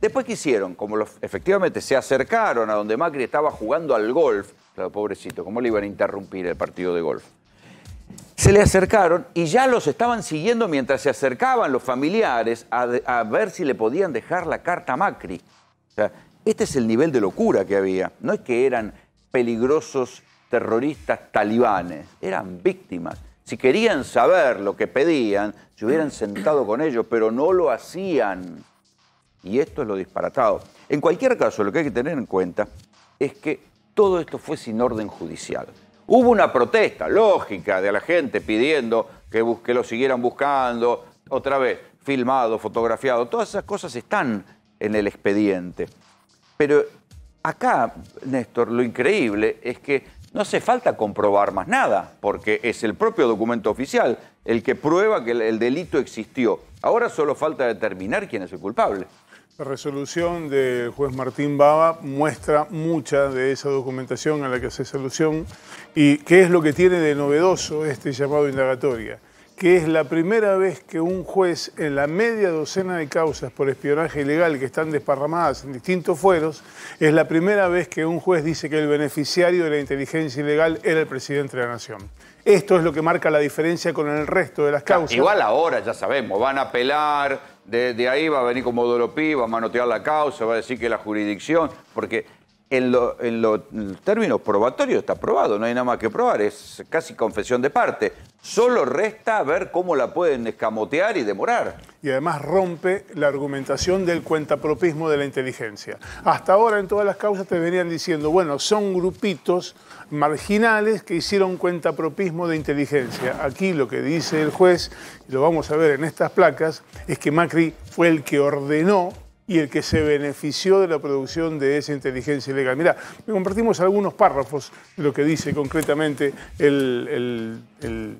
Después, ¿qué hicieron? Como efectivamente se acercaron a donde Macri estaba jugando al golf, claro, pobrecito, ¿cómo le iban a interrumpir el partido de golf? Se le acercaron y ya los estaban siguiendo mientras se acercaban los familiares a, ver si le podían dejar la carta a Macri. O sea, este es el nivel de locura que había. No es que eran peligrosos terroristas talibanes, eran víctimas. Si querían saber lo que pedían, se hubieran sentado con ellos, pero no lo hacían. Y esto es lo disparatado. En cualquier caso, lo que hay que tener en cuenta es que todo esto fue sin orden judicial. Hubo una protesta lógica de la gente pidiendo que, que lo siguieran buscando, otra vez, filmado, fotografiado, todas esas cosas están en el expediente. Pero acá, Néstor, lo increíble es que no hace falta comprobar más nada, porque es el propio documento oficial el que prueba que el, el delito existió. Ahora solo falta determinar quién es el culpable. La resolución del juez Martín Baba muestra mucha de esa documentación a la que hace alusión y qué es lo que tiene de novedoso este llamado indagatoria, que es la primera vez que un juez en la media docena de causas por espionaje ilegal que están desparramadas en distintos fueros, es la primera vez que un juez dice que el beneficiario de la inteligencia ilegal era el presidente de la nación. Esto es lo que marca la diferencia con el resto de las causas. Igual ahora, ya sabemos, van a apelar, de, de ahí va a venir como Doropi, va a manotear la causa, va a decir que la jurisdicción, porque en, lo- en lo- en los términos probatorios está probado, no hay nada más que probar, es casi confesión de parte. Solo resta ver cómo la pueden escamotear y demorar. y además rompe la argumentación del cuentapropismo de la inteligencia. Hasta ahora en todas las causas te venían diciendo, bueno, son grupitos marginales que hicieron cuentapropismo de inteligencia. Aquí lo que dice el juez, lo vamos a ver en estas placas, es que Macri fue el que ordenó y el que se benefició de la producción de esa inteligencia ilegal. Mira, compartimos algunos párrafos de lo que dice concretamente el, el- el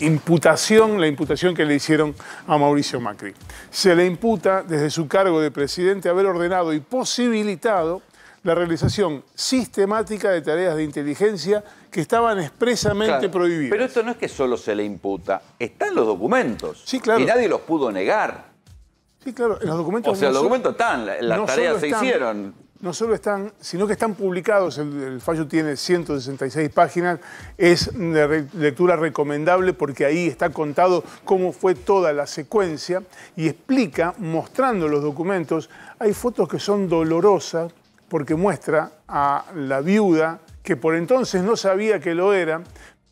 imputación, la imputación que le hicieron a Mauricio Macri. Se le imputa desde su cargo de presidente haber ordenado y posibilitado la realización sistemática de tareas de inteligencia que estaban expresamente Claro, prohibidas. Pero esto no es que solo se le imputa, están los documentos. Sí, claro. Y nadie los pudo negar. Sí, claro, los documentos. O sea, no los documentos están, la- las no tareas se están- hicieron. No solo están, sino que están publicados. El, el fallo tiene 166 páginas. Es de re- lectura recomendable porque ahí está contado cómo fue toda la secuencia y explica, mostrando los documentos. Hay fotos que son dolorosas porque muestra a la viuda, que por entonces no sabía que lo era,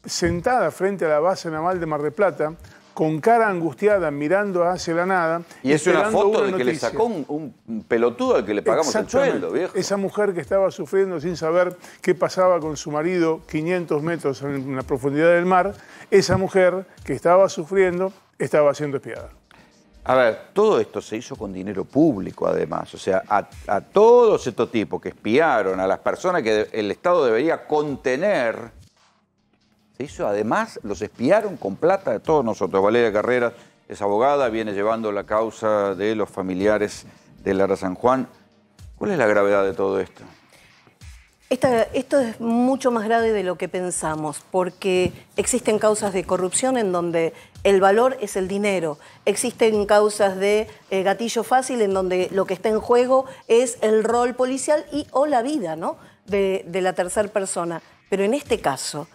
sentada frente a la base naval de Mar del Plata, con cara angustiada, mirando hacia la nada. Y es una foto de que le noticia. sacó un, un pelotudo al que le pagamos el sueldo, viejo. Esa mujer que estaba sufriendo sin saber qué pasaba con su marido 500 metros en la profundidad del mar, esa mujer que estaba sufriendo estaba siendo espiada. A ver, todo esto se hizo con dinero público, además. O sea, a, a todos estos tipos que espiaron, a las personas que el Estado debería contener, además, los espiaron con plata de todos nosotros. Valeria Carreras es abogada, viene llevando la causa de los familiares de Lara San Juan. ¿Cuál es la gravedad de todo esto? Esto es mucho más grave de lo que pensamos, porque existen causas de corrupción en donde el valor es el dinero. Existen causas de eh, gatillo fácil en donde lo que está en juego es el rol policial y o la vida ¿no? de, de la tercera persona. Pero en este caso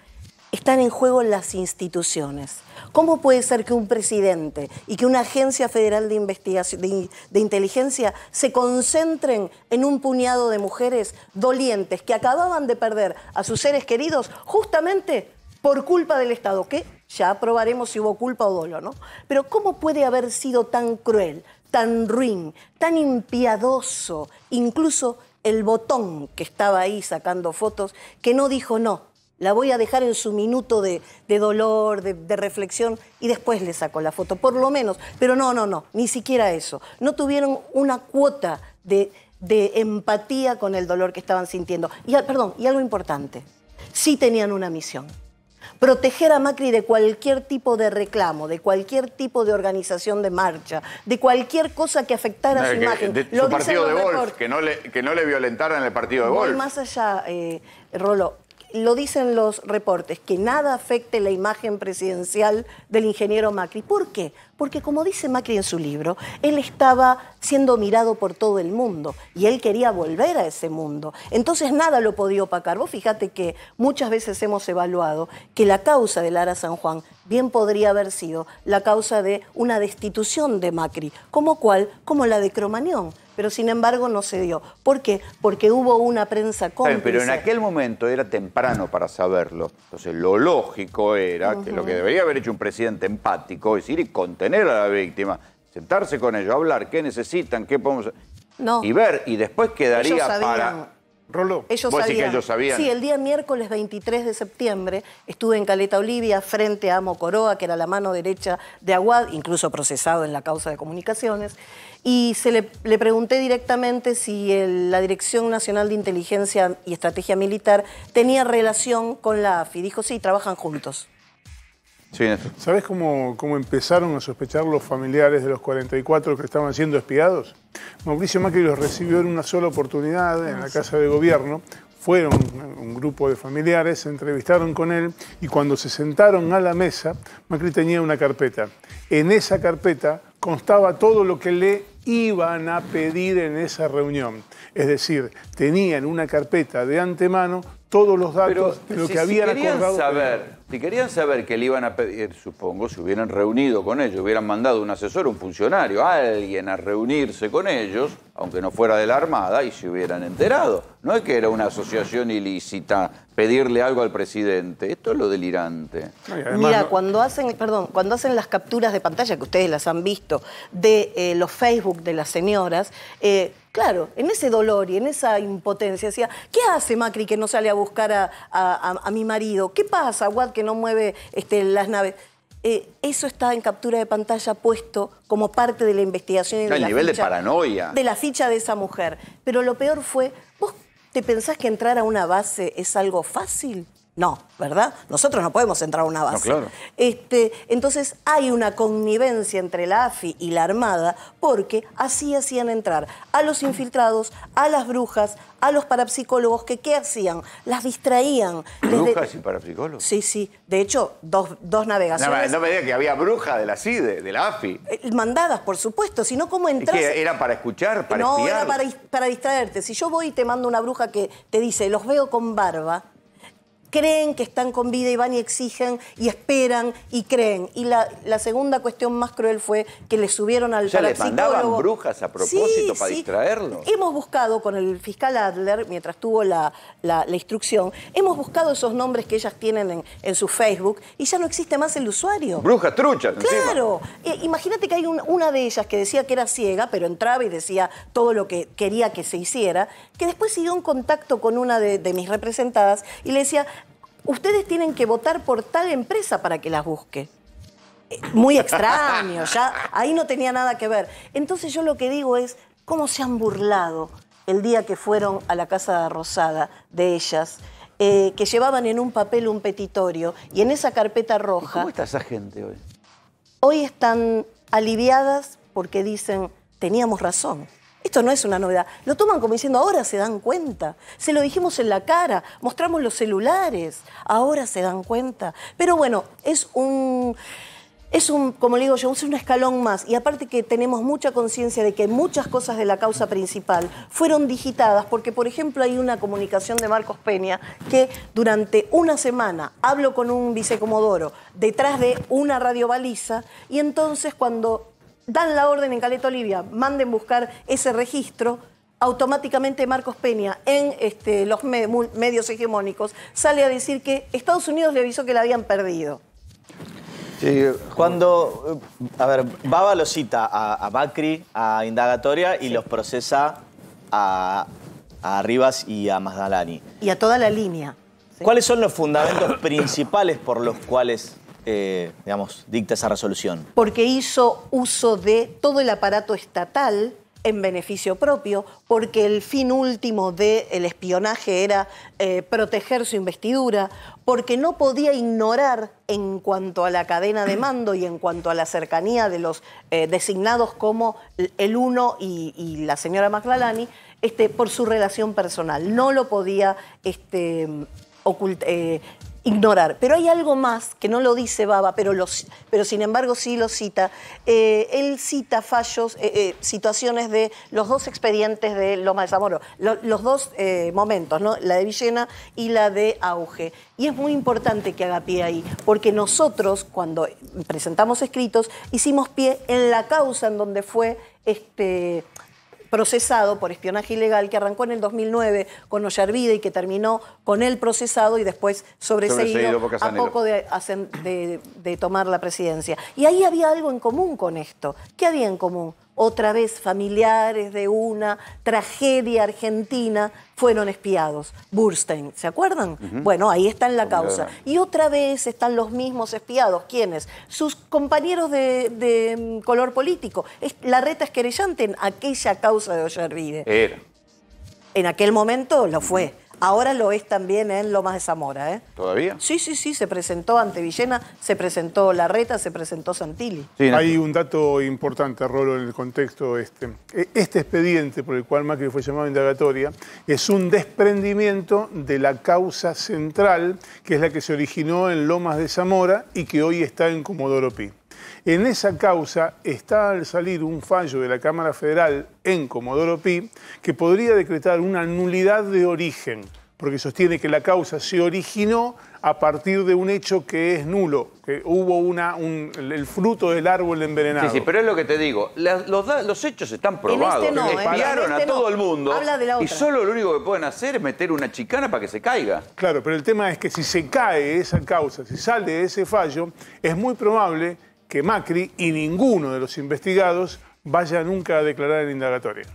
están en juego las instituciones. ¿Cómo puede ser que un presidente y que una agencia federal de inteligencia se concentren en un puñado de mujeres dolientes que acababan de perder a sus seres queridos justamente por culpa del Estado? Que ya probaremos si hubo culpa o dolo, ¿no? Pero ¿cómo puede haber sido tan cruel, tan ruin, tan impiadoso, incluso el botón que estaba ahí sacando fotos, que no dijo no? La voy a dejar en su minuto de, de dolor, de, de reflexión, y después le saco la foto, por lo menos. Pero no, no, no, ni siquiera eso. No tuvieron una cuota de, de empatía con el dolor que estaban sintiendo. Y, al- perdón, y algo importante, sí tenían una misión. Proteger a Macri de cualquier tipo de reclamo, de cualquier tipo de organización de marcha, de cualquier cosa que afectara su Eh, que- imagen. de Lo su partido de golf, que no, le, que no le violentaran el partido de Voy golf. más allá, eh, Rolo. Lo dicen los reportes, que nada afecte la imagen presidencial del ingeniero Macri. ¿Por qué? Porque como dice Macri en su libro, él estaba siendo mirado por todo el mundo y él quería volver a ese mundo. Entonces nada lo podía opacar. Vos fíjate que muchas veces hemos evaluado que la causa de Lara San Juan bien podría haber sido la causa de una destitución de Macri, como cual, como la de Cromañón. Pero sin embargo no se dio. ¿Por qué? Porque hubo una prensa cómplice. pero en aquel momento era temprano para saberlo. Entonces, lo lógico era que lo que debería haber hecho un presidente empático es ir y contener a la víctima, sentarse con ellos, hablar qué necesitan, qué podemos No. y ver, y después quedaría Ellos sabían. para. Rolo, Ellos ¿Vos decís sabían. que ellos sabían? Sí, el día miércoles 23 de septiembre estuve en Caleta Olivia frente a Amo Coroa, que era la mano derecha de Aguad, incluso procesado en la causa de comunicaciones, y se le, le pregunté directamente si el- la Dirección Nacional de Inteligencia y Estrategia Militar tenía relación con la AFI. Dijo, sí, trabajan juntos. Sí. ¿Sabes cómo, cómo empezaron a sospechar los familiares de los 44 que estaban siendo espiados? Mauricio Macri los recibió en una sola oportunidad en la Casa de Gobierno. fueron un grupo de familiares, se entrevistaron con él y cuando se sentaron a la mesa, Macri tenía una carpeta. En esa carpeta constaba todo lo que le iban a pedir en esa reunión. Es decir, tenían una carpeta de antemano todos los datos de lo si, que habían si querían acordado. saber, si querían saber que le iban a pedir, supongo, si hubieran reunido con ellos, hubieran mandado un asesor, un funcionario, alguien a reunirse con ellos, aunque no fuera de la Armada, y se hubieran enterado. No es que era una asociación ilícita pedirle algo al presidente. Esto es lo delirante. Mira, cuando hacen, perdón, cuando hacen las capturas de pantalla, que ustedes las han visto, de eh, los Facebook de las señoras, eh, claro, en ese dolor y en esa impotencia, decía, ¿qué hace Macri que no sale a buscar a, a- a- a mi marido? ¿Qué pasa, Watt, que no mueve este, las naves? Eh, eso está en captura de pantalla puesto como parte de la investigación y de El la nivel de paranoia. de la ficha de esa mujer. Pero lo peor fue, ¿vos te pensás que entrar a una base es algo fácil? No, ¿verdad? Nosotros no podemos entrar a una base. claro. Este, entonces hay una connivencia entre la AFI y la Armada porque así hacían entrar a los infiltrados, a las brujas, a los parapsicólogos que ¿qué hacían? Las distraían. De- ¿Brujas y parapsicólogos? Sí, sí. De hecho, dos, dos No, navegaciones no me digas que había brujas de la CIDE, de la AFI. eh, mandadas, por supuesto, sino cómo ¿Y entras... que era para escuchar, para no, espiar? era para, para distraerte. Si yo voy y te mando una bruja que te dice, los veo con barba, creen que están con vida y van y exigen y esperan y creen. Y la, la segunda cuestión más cruel fue que le subieron al O sea, les mandaban brujas a propósito Sí, para sí. distraerlos. Hemos buscado con el fiscal Adler, mientras tuvo la, la- la instrucción, hemos buscado esos nombres que ellas tienen en, en su Facebook y ya no existe más el usuario. Brujas truchas. Claro, Eh, imagínate que hay un- una de ellas que decía que era ciega, pero entraba y decía todo lo que quería que se hiciera, que después siguió en contacto con una de, de mis representadas y le decía, ustedes tienen que votar por tal empresa para que las busque. Muy extraño, ya ahí no tenía nada que ver. Entonces yo lo que digo es, ¿cómo se han burlado el día que fueron a la Casa Rosada de ellas? eh, que llevaban en un papel un petitorio y en esa carpeta roja ¿Cómo está esa gente hoy? hoy están aliviadas porque dicen, teníamos razón. Esto no es una novedad. Lo toman como diciendo, ahora se dan cuenta. Se lo dijimos en la cara, mostramos los celulares, ahora se dan cuenta. Pero bueno, es un... Es un, como le digo yo, es un escalón más. Y aparte que tenemos mucha conciencia de que muchas cosas de la causa principal fueron digitadas, porque por ejemplo hay una comunicación de Marcos Peña que durante una semana hablo con un vicecomodoro detrás de una radiobaliza y entonces cuando dan la orden en Caleta Olivia, manden buscar ese registro, automáticamente Marcos Peña en este, los me- medios hegemónicos sale a decir que Estados Unidos le avisó que la habían perdido. Cuando, a ver, Baba lo cita a, a Macri, a Indagatoria y los procesa a, a Rivas y a Mazdalani. Y a toda la línea. ¿Cuáles son los fundamentos principales por los cuales, eh, digamos, dicta esa resolución? porque hizo uso de todo el aparato estatal en beneficio propio, porque el fin último del espionaje era eh, proteger su investidura, porque no podía ignorar en cuanto a la cadena de mando y en cuanto a la cercanía de los eh, designados como el uno y, la señora Maclalani, este, por su relación personal. No lo podía este, ignorar. Pero hay algo más que no lo dice Baba, pero, sin embargo sí lo cita. Eh, él cita fallos, eh, eh, situaciones de los dos expedientes de Loma de Zamoro, lo- los dos momentos, ¿no? la de Villena y la de Auge. Y es muy importante que haga pie ahí, porque nosotros, cuando presentamos escritos, hicimos pie en la causa en donde fue este, procesado por espionaje ilegal que arrancó en el 2009 con Ollarvide y que terminó con él procesado y después sobreseído, a poco de- de tomar la presidencia. Y ahí había algo en común con esto. ¿Qué había en común? Otra vez familiares de una tragedia argentina fueron espiados. Burstein, ¿se acuerdan? Bueno, ahí está en la causa. Y otra vez están los mismos espiados. ¿Quiénes? Sus compañeros de, de, mm, color político. La reta es querellante en aquella causa de Ollarvide. Era. En aquel momento lo fue. Ahora lo es también en Lomas de Zamora, ¿eh? ¿Todavía? Sí, sí, sí, se presentó ante Villena, se presentó Larreta, se presentó Santilli. Hay un dato importante, Rolo, en el contexto este. E- Este expediente por el cual Macri fue llamado a indagatoria es un desprendimiento de la causa central, que es la que se originó en Lomas de Zamora y que hoy está en Comodoro Pi. En esa causa está al salir un fallo de la Cámara Federal en Comodoro Pi que podría decretar una nulidad de origen, porque sostiene que la causa se originó a partir de un hecho que es nulo, que hubo una, un- el fruto del árbol envenenado. Sí, sí, pero es lo que te digo. la- los, da- los hechos están probados. este no, ¿eh? Espiaron este a todo no. el mundo. Habla de la y solo lo único que pueden hacer es meter una chicana para que se caiga. Claro, pero el tema es que si se cae esa causa, si sale ese fallo, es muy probable que Macri y ninguno de los investigados vaya nunca a declarar en indagatoria.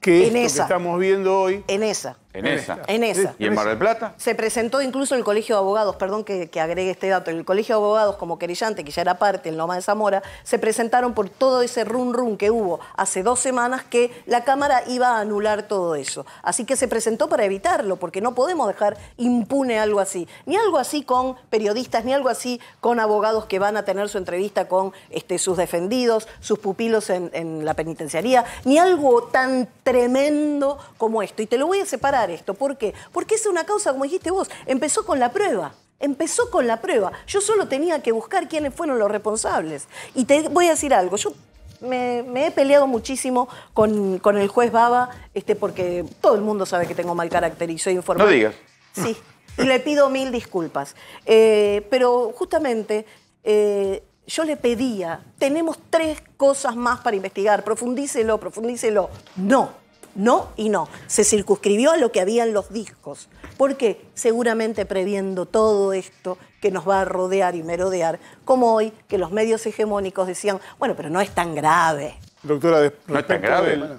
Que En esto esa. que estamos viendo hoy... En esa. En esa. En esa. ¿Y en Mar del Plata? Se presentó incluso el Colegio de Abogados, perdón que, que agregue este dato, el Colegio de Abogados como querellante, que ya era parte en Loma de Zamora, se presentaron por todo ese run run que hubo hace dos semanas que la Cámara iba a anular todo eso. Así que se presentó para evitarlo, porque no podemos dejar impune algo así. Ni algo así con periodistas, ni algo así con abogados que van a tener su entrevista con este, sus defendidos, sus pupilos en, en la penitenciaría, ni algo tan tremendo como esto. Y te lo voy a separar esto. ¿Por qué? Porque es una causa, como dijiste vos, empezó con la prueba. Empezó con la prueba. Yo solo tenía que buscar quiénes fueron los responsables. Y te voy a decir algo. Yo me, me he peleado muchísimo con, con el juez Baba, este, porque todo el mundo sabe que tengo mal carácter y soy informal. No digas. Sí, y le pido mil disculpas. Eh, pero justamente eh, yo le pedía, tenemos tres cosas más para investigar, profundícelo, profundícelo. No, no y no. Se circunscribió a lo que había en los discos. ¿Por qué? Seguramente previendo todo esto que nos va a rodear y merodear, como hoy que los medios hegemónicos decían, bueno, pero no es tan grave. Doctora, de- No es tan grave. del-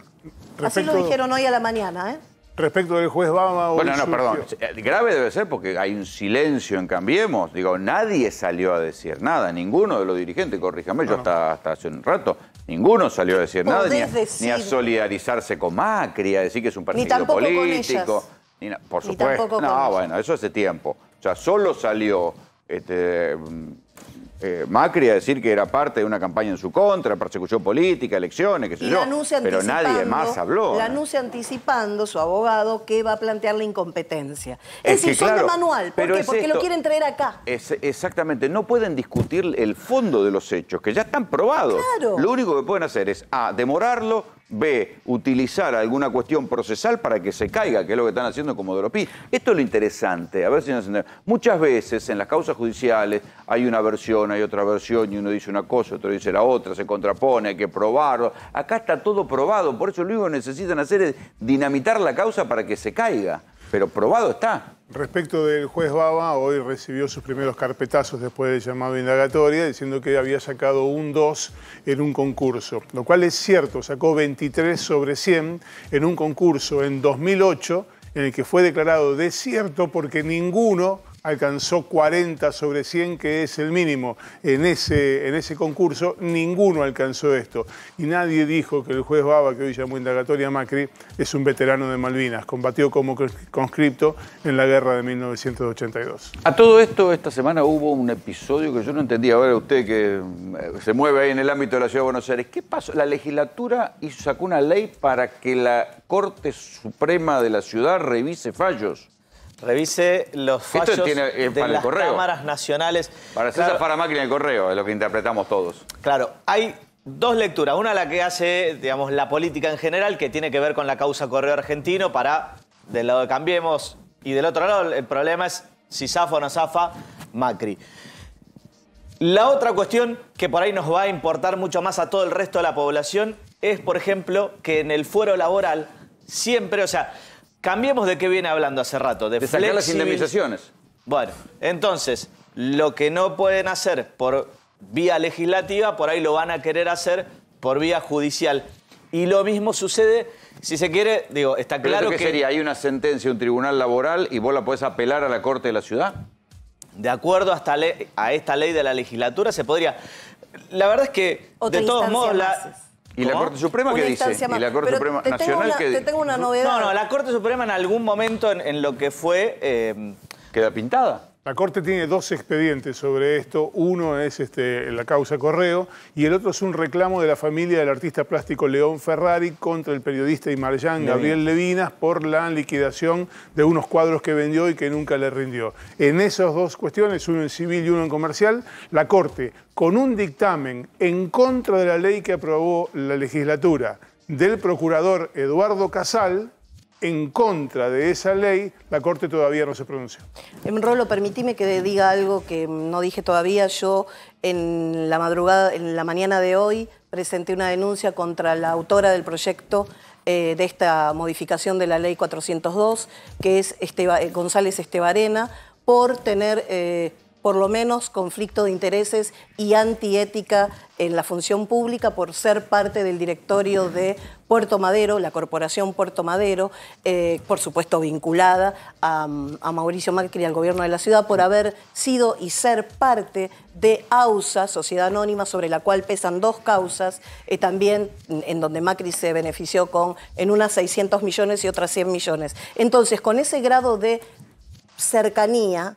Así lo dijeron hoy a la mañana, ¿eh? Respecto del juez Bama... hoy Bueno, no, surgió- perdón. Grave debe ser porque hay un silencio en Cambiemos. Digo, nadie salió a decir nada. Ninguno de los dirigentes, corríjame, yo hasta, hasta hace un rato, ninguno salió a decir nada, ni a, ni a solidarizarse con Macri, a decir que es un partido tampoco con político. ellas. ni na- por supuesto. No, bueno, eso hace tiempo. O sea, solo salió este, mm, eh, Macri a decir que era parte de una campaña en su contra, persecución política, elecciones, qué sé Y yo. Pero nadie más habló. La anuncia anticipando su abogado que va a plantear la incompetencia. Es, Es decir, son claro, de manual. ¿Por qué? es Porque lo quieren traer acá. Es- exactamente, no pueden discutir el fondo de los hechos, que ya están probados. Claro. Lo único que pueden hacer es A, demorarlo, B, utilizar alguna cuestión procesal para que se caiga, que es lo que están haciendo como Doropí. Esto es lo interesante, a ver si nos entendemos. Muchas veces en las causas judiciales hay una versión, hay otra versión, y uno dice una cosa, otro dice la otra, se contrapone, hay que probarlo. Acá está todo probado, por eso lo único que necesitan hacer es dinamitar la causa para que se caiga. Pero probado está. Respecto del juez Baba, hoy recibió sus primeros carpetazos después del llamado a indagatoria, diciendo que había sacado un 2 en un concurso, lo cual es cierto, sacó 23 sobre 100 en un concurso en 2008 en el que fue declarado desierto porque ninguno alcanzó 40 sobre 100, que es el mínimo. En ese, en ese concurso ninguno alcanzó esto. Y nadie dijo que el juez Baba, que hoy llamó indagatoria Macri, es un veterano de Malvinas. Combatió como conscripto en la guerra de 1982. A todo esto, esta semana hubo un episodio que yo no entendía. A ver, usted que eh, se mueve ahí en el ámbito de la Ciudad de Buenos Aires, ¿qué pasó? La legislatura hizo, sacó una ley para que la Corte Suprema de la ciudad revise fallos. Revise los Esto fallos tiene- es de para el las correo. cámaras nacionales. Para hacer Claro, zafar a máquina del correo, es lo que interpretamos todos. Claro, hay dos lecturas. Una la que hace, digamos, la política en general, que tiene que ver con la causa Correo Argentino, para, del lado de Cambiemos, y del otro lado el problema es si zafa o no zafa Macri. La otra cuestión que por ahí nos va a importar mucho más a todo el resto de la población es, por ejemplo, que en el fuero laboral siempre, o sea, cambiemos de qué viene hablando hace rato. De, De sacar las indemnizaciones. Bueno, entonces, lo que no pueden hacer por vía legislativa, por ahí lo van a querer hacer por vía judicial. Y lo mismo sucede, si se quiere, digo, está Pero claro ¿esto qué que... sería? Hay una sentencia un tribunal laboral y vos la podés apelar a la Corte de la ciudad. De acuerdo a esta ley, a esta ley de la legislatura, se podría... La verdad es que, Otra de todos modos, la, ¿Y la. Corte Suprema qué dice? ¿Y la Corte Pero Suprema te Nacional una- qué te tengo una novedad. No, no, la Corte Suprema en algún momento en, en lo que fue... eh, ¿Queda pintada? La Corte tiene dos expedientes sobre esto. Uno es este, la causa Correo y el otro es un reclamo de la familia del artista plástico León Ferrari contra el periodista y Levin. Gabriel Levinas por la liquidación de unos cuadros que vendió y que nunca le rindió. En esas dos cuestiones, uno en civil y uno en comercial, la Corte, con un dictamen en contra de la ley que aprobó la legislatura del procurador Eduardo Casal, en contra de esa ley, la Corte todavía no se pronunció. Rolo, permitime que diga algo que no dije todavía. Yo en la madrugada, en la mañana de hoy, presenté una denuncia contra la autora del proyecto eh, de esta modificación de la ley 402, que es eh, González Estebarena, por tener eh, por lo menos conflicto de intereses y antiética en la función pública por ser parte del directorio de Puerto Madero, la corporación Puerto Madero, eh, por supuesto vinculada a, Mauricio Macri y al gobierno de la ciudad, por haber sido y ser parte de AUSA, Sociedad Anónima, sobre la cual pesan dos causas, eh, también en en donde Macri se benefició con en unas 600 millones y otras 100 millones. Entonces, con ese grado de cercanía,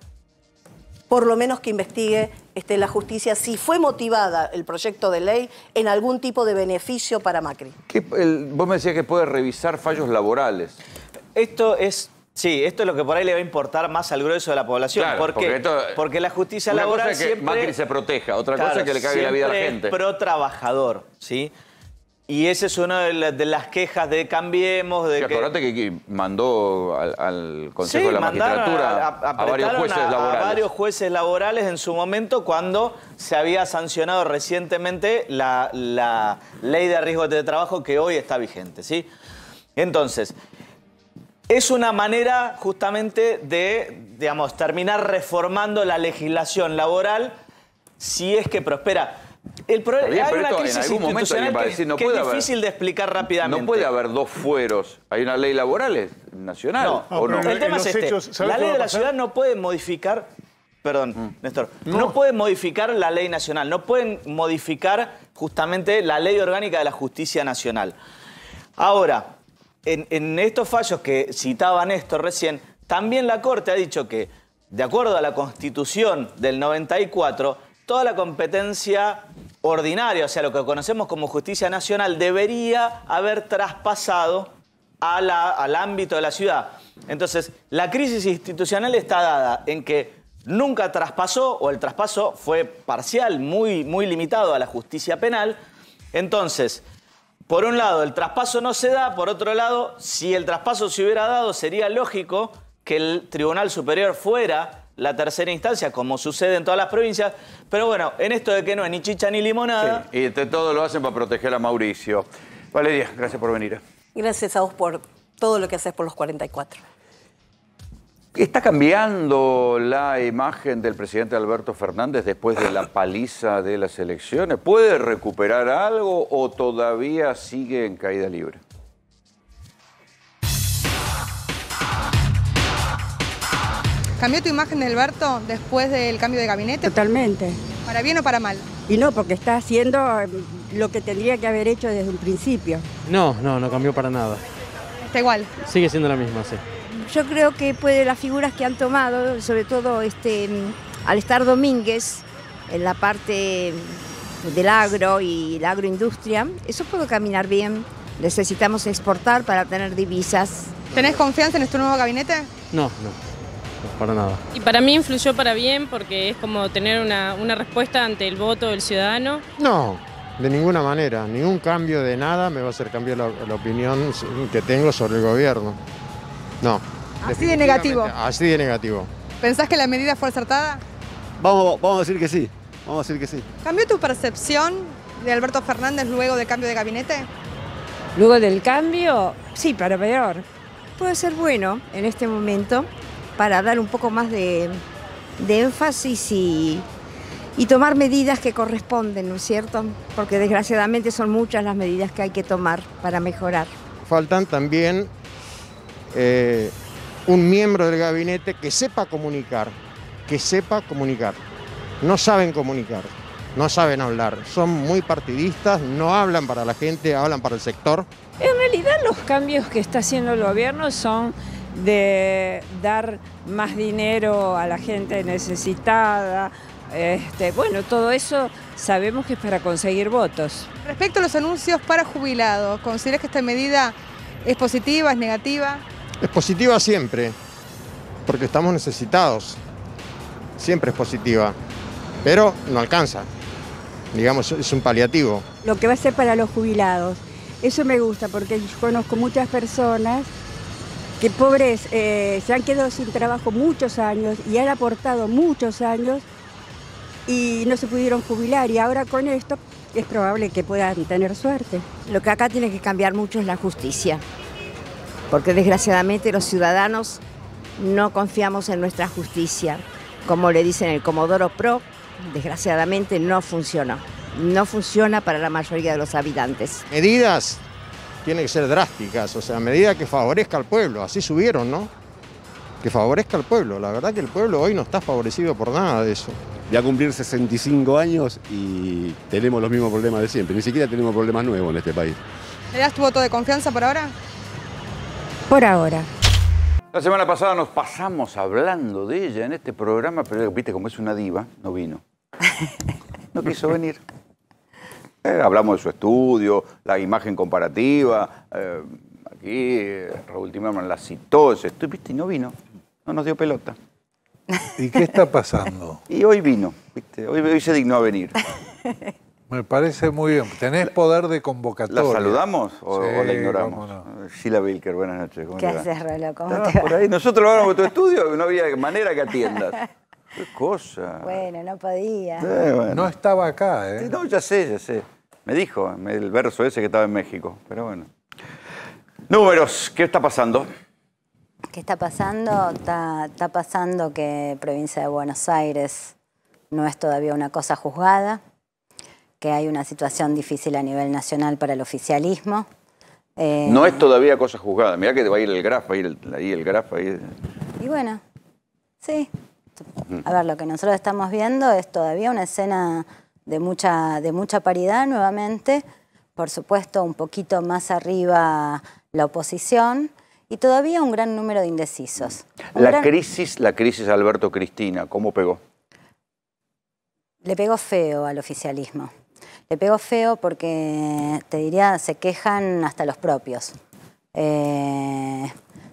por lo menos que investigue este, la justicia si fue motivada el proyecto de ley en algún tipo de beneficio para Macri. ¿Qué- el- vos me decías que puede revisar fallos laborales. Esto es. Sí, esto es lo que por ahí le va a importar más al grueso de la población. Porque esto- porque la justicia Una laboral cosa es que siempre. Macri se proteja, otra cosa es que le cague la vida a la gente. es pro trabajador, ¿sí? Y esa es una de, la- de las quejas de Cambiemos, de Sí, que. acordate que mandó al, al Consejo Sí, de la Magistratura a, a, a- varios jueces a- a laborales. varios jueces laborales en su momento cuando se había sancionado recientemente la, la ley de riesgo de trabajo que hoy está vigente, ¿sí? Entonces, es una manera justamente de, digamos, terminar reformando la legislación laboral si es que prospera. El pro- Está bien, hay pero una esto en crisis algún momento institucional alguien va a que, decir, no que puede es haber- difícil de explicar rápidamente. No puede haber dos fueros. Hay una ley laboral es nacional, No, ¿o no? el tema es este. la ley de la ciudad no puede modificar, perdón, Mm. Néstor, no. puede modificar la ley nacional, no pueden modificar justamente la ley orgánica de la justicia nacional. Ahora, en, en estos fallos que citaba Néstor recién, también la Corte ha dicho que, de acuerdo a la Constitución del 94, toda la competencia ordinaria, o sea, lo que conocemos como justicia nacional, debería haber traspasado al ámbito de la ciudad. Entonces, la crisis institucional está dada en que nunca traspasó, o el traspaso fue parcial, muy, muy limitado a la justicia penal. Entonces, por un lado, el traspaso no se da, por otro lado, si el traspaso se hubiera dado, sería lógico que el Tribunal Superior fuera la tercera instancia, como sucede en todas las provincias. Pero bueno, en esto de que no es ni chicha ni limonada, Y de todo lo hacen para proteger a Mauricio. Valeria, gracias por venir. Gracias a vos por todo lo que haces por los 44. ¿Está cambiando la imagen del presidente Alberto Fernández después de la paliza de las elecciones? ¿Puede recuperar algo o todavía sigue en caída libre? ¿Cambió tu imagen de Alberto después del cambio de gabinete? Totalmente. ¿Para bien o para mal? Y no, porque está haciendo eh, lo que tendría que haber hecho desde un principio. No, no, no cambió para nada. Está igual. Sigue siendo la misma, sí. Yo creo que puede las figuras que han tomado, sobre todo este, al estar Domínguez en la parte del agro y la agroindustria, eso puede caminar bien. Necesitamos exportar para tener divisas. ¿Tenés confianza en este nuevo gabinete? No, no, para nada. Y para mí influyó para bien porque es como tener una, una respuesta ante el voto del ciudadano. No, de ninguna manera. Ningún cambio de nada me va a hacer cambiar la, la opinión que tengo sobre el gobierno. No. Así de negativo. Así de negativo. ¿Pensás que la medida fue acertada? Vamos, vamos a decir que sí. Vamos a decir que sí. ¿Cambió tu percepción de Alberto Fernández luego del cambio de gabinete? Luego del cambio, sí, para peor. Puede ser bueno en este momento para dar un poco más de, de énfasis y, y tomar medidas que corresponden, ¿no es cierto? Porque desgraciadamente son muchas las medidas que hay que tomar para mejorar. Faltan también eh, un miembro del gabinete que sepa comunicar, que sepa comunicar. No saben comunicar. no saben hablar, son muy partidistas, no hablan para la gente, hablan para el sector. En realidad los cambios que está haciendo el gobierno son de dar más dinero a la gente necesitada. Este, bueno, todo eso sabemos que es para conseguir votos. Respecto a los anuncios para jubilados, ¿consideras que esta medida es positiva, es negativa? Es positiva siempre, porque estamos necesitados. Siempre es positiva, pero no alcanza. Digamos, es un paliativo. Lo que va a ser para los jubilados. Eso me gusta porque yo conozco muchas personas que pobres eh, se han quedado sin trabajo muchos años y han aportado muchos años y no se pudieron jubilar y ahora con esto es probable que puedan tener suerte. Lo que acá tiene que cambiar mucho es la justicia, porque desgraciadamente los ciudadanos no confiamos en nuestra justicia. Como le dicen el Comodoro Pro, desgraciadamente no funcionó. No funciona para la mayoría de los habitantes. Medidas tienen que ser drásticas, o sea, medidas que favorezca al pueblo, así subieron, ¿no? Que favorezca al pueblo. La verdad que el pueblo hoy no está favorecido por nada de eso. Ya cumplir 65 años y tenemos los mismos problemas de siempre. Ni siquiera tenemos problemas nuevos en este país. ¿Le das tu voto de confianza por ahora? Por ahora. La semana pasada nos pasamos hablando de ella en este programa, pero viste, como es una diva, no vino. No quiso venir. Eh, hablamos de su estudio, la imagen comparativa. eh, aquí eh, Raúl Timerman la citó, ese estudio, viste, y no vino. No nos dio pelota. ¿Y qué está pasando? Y hoy vino, viste, hoy, hoy se dignó a venir. Me parece muy bien. Tenés poder de ¿La convocatoria. saludamos o, Sí, o la ignoramos? no. Sheila Bilker, buenas noches. ¿cómo ¿Qué haces, Rolo? ¿Cómo ¿Estabas te va? por ahí? Nosotros lo hablamos de tu estudio, no había manera que atiendas. Qué cosa. Bueno, no podía. Eh, bueno. No estaba acá, ¿eh? Sí, No, ya sé, ya sé. Me dijo el verso ese que estaba en México, pero bueno. Números, ¿qué está pasando? ¿Qué está pasando? Está, está pasando que provincia de Buenos Aires no es todavía una cosa juzgada, que hay una situación difícil a nivel nacional para el oficialismo. Eh, No es todavía cosa juzgada. Mirá que te va a ir el grafo, ahí el, ahí el grafo, ahí. Y bueno, sí. A ver, lo que nosotros estamos viendo es todavía una escena de mucha, de mucha paridad nuevamente. Por supuesto, un poquito más arriba la oposición y todavía un gran número de indecisos. Un La gran- crisis, la crisis Alberto Cristina, ¿cómo pegó? Le pegó feo al oficialismo. Le pegó feo porque, te diría, se quejan hasta los propios. Eh,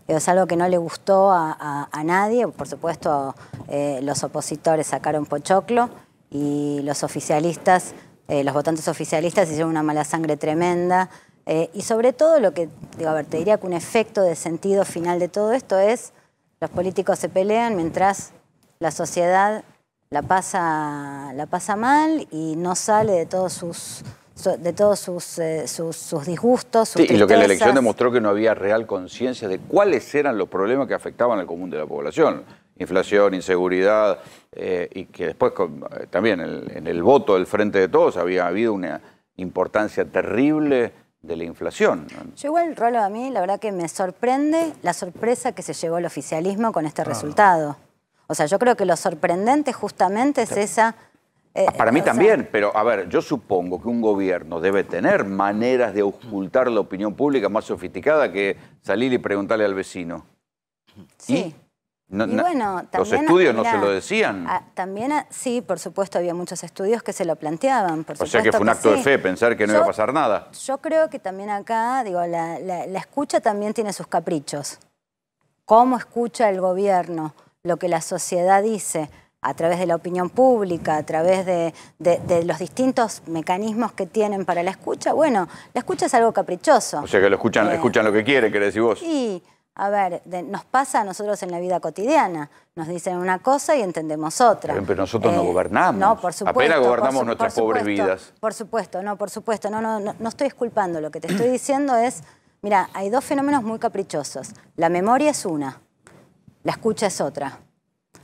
es algo que no le gustó a, a- nadie. Por supuesto, eh, los opositores sacaron pochoclo y los oficialistas, eh, los votantes oficialistas hicieron una mala sangre tremenda. Eh, y sobre todo lo que, digo, a ver, te diría que un efecto de sentido final de todo esto es los políticos se pelean mientras la sociedad la pasa, la pasa mal y no sale de todos sus, su- de todos sus, eh, sus, sus disgustos, sus Sí, y lo que la elección demostró que no había real conciencia de cuáles eran los problemas que afectaban al común de la población. Inflación, inseguridad, eh, y que después con- eh, también el- en el voto del Frente de Todos había habido una importancia terrible de la inflación. Yo igual, Rolo, a mí la verdad que me sorprende la sorpresa que se llevó el oficialismo con este resultado. O sea, yo creo que lo sorprendente justamente es esa... eh, Para mí o sea, también, pero a ver, yo supongo que un gobierno debe tener maneras de ocultar la opinión pública más sofisticada que salir y preguntarle al vecino. Sí. No- Y no- bueno, los estudios no se lo decían. ah, también, ah, sí, por supuesto, había muchos estudios que se lo planteaban. Por o sea que fue un acto de fe pensar que no Yo- iba a pasar nada. Yo creo que también acá, digo, la, la- la escucha también tiene sus caprichos. ¿Cómo escucha el gobierno lo que la sociedad dice a través de la opinión pública, a través de, de- de los distintos mecanismos que tienen para la escucha? Bueno, la escucha es algo caprichoso. O sea que lo escuchan, Eh, escuchan lo que quieren, querés decir vos. Y, a ver, de- nos pasa a nosotros en la vida cotidiana. Nos dicen una cosa y entendemos otra. Pero nosotros no Eh, gobernamos. No, por supuesto. Apenas gobernamos su- nuestras pobres vidas. Por supuesto, no, por supuesto. No, no, no, no estoy disculpando. Lo que te estoy diciendo es, mira, hay dos fenómenos muy caprichosos. La memoria es una, la escucha es otra.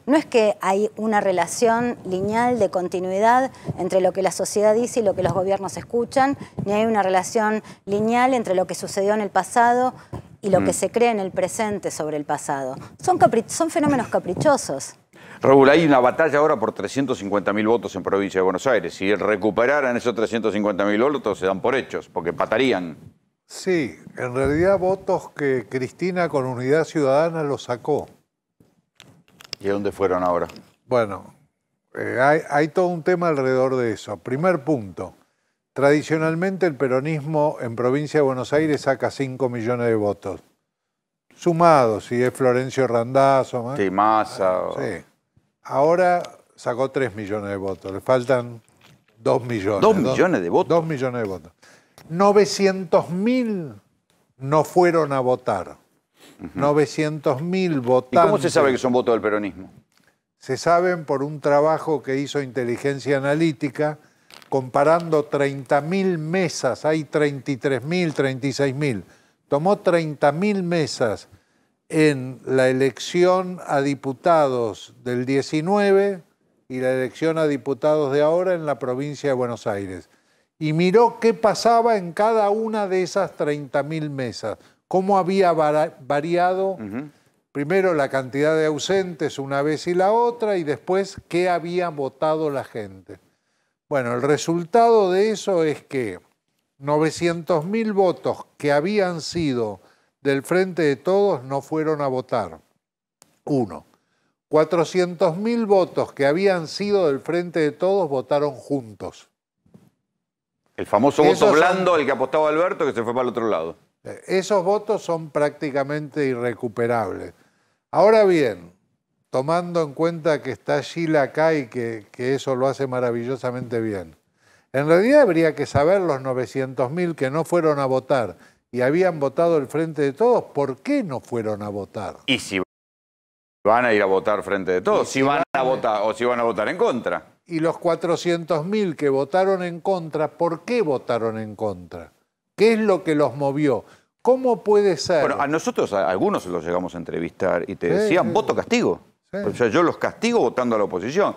No es que hay una relación lineal de continuidad entre lo que la sociedad dice y lo que los gobiernos escuchan, ni hay una relación lineal entre lo que sucedió en el pasado y lo Mm. que se cree en el presente sobre el pasado. Son, capri- son fenómenos caprichosos. Raúl, hay una batalla ahora por 350.000 votos en provincia de Buenos Aires. Si recuperaran esos 350.000 votos, se dan por hechos, porque empatarían. Sí, en realidad votos que Cristina con Unidad Ciudadana los sacó. ¿Y a dónde fueron ahora? Bueno, eh, hay, hay todo un tema alrededor de eso. Primer punto. Tradicionalmente el peronismo en provincia de Buenos Aires saca 5 millones de votos. Sumados, si es Florencio Randazzo. ¿no? Sí, Massa. o- Sí. Ahora sacó 3 millones de votos. Le faltan 2 millones. ¿Dos millones de votos? 2 millones de votos. 900 mil no fueron a votar. 900 mil ¿Y votantes. cómo se sabe que son votos del peronismo? Se saben por un trabajo que hizo Inteligencia Analítica comparando 30.000 mesas, hay 33.000, 36.000. Tomó 30.000 mesas en la elección a diputados del 19 y la elección a diputados de ahora en la provincia de Buenos Aires. Y miró qué pasaba en cada una de esas 30.000 mesas, cómo había variado primero la cantidad de ausentes una vez y la otra y después qué había votado la gente. Bueno, el resultado de eso es que 900.000 votos que habían sido del Frente de Todos no fueron a votar. Uno. 400.000 votos que habían sido del Frente de Todos votaron juntos. El famoso Esos voto son- blando al que apostaba Alberto, que se fue para el otro lado. Eh, Esos votos son prácticamente irrecuperables. Ahora bien, tomando en cuenta que está Sheila acá y que, que eso lo hace maravillosamente bien, en realidad habría que saber los 900.000 que no fueron a votar y habían votado el Frente de Todos, ¿por qué no fueron a votar? Y si van a ir a votar frente de todos, si van a votar o si van a votar en contra. Y los 400.000 que votaron en contra, ¿por qué votaron en contra? ¿Qué es lo que los movió? ¿Cómo puede ser? Bueno, a nosotros, a algunos los llegamos a entrevistar y te Sí, decían sí. voto castigo. O sea, yo los castigo votando a la oposición.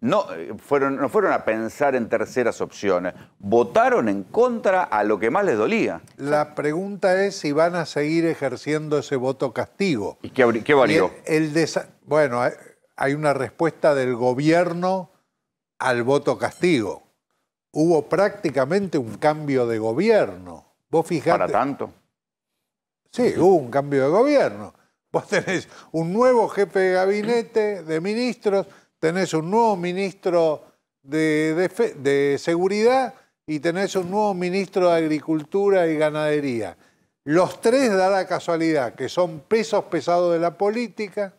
No eh, fueron, no fueron a pensar en terceras opciones. Votaron en contra a lo que más les dolía. La pregunta es si van a seguir ejerciendo ese voto castigo. ¿Y qué, qué varió? Y el- bueno, hay una respuesta del gobierno al voto castigo. Hubo prácticamente un cambio de gobierno. Vos fijate. Para tanto. Sí, hubo un cambio de gobierno. Vos tenés un nuevo jefe de gabinete de ministros, tenés un nuevo ministro de, de seguridad y tenés un nuevo ministro de agricultura y ganadería. Los tres da la casualidad que son pesos pesados de la política,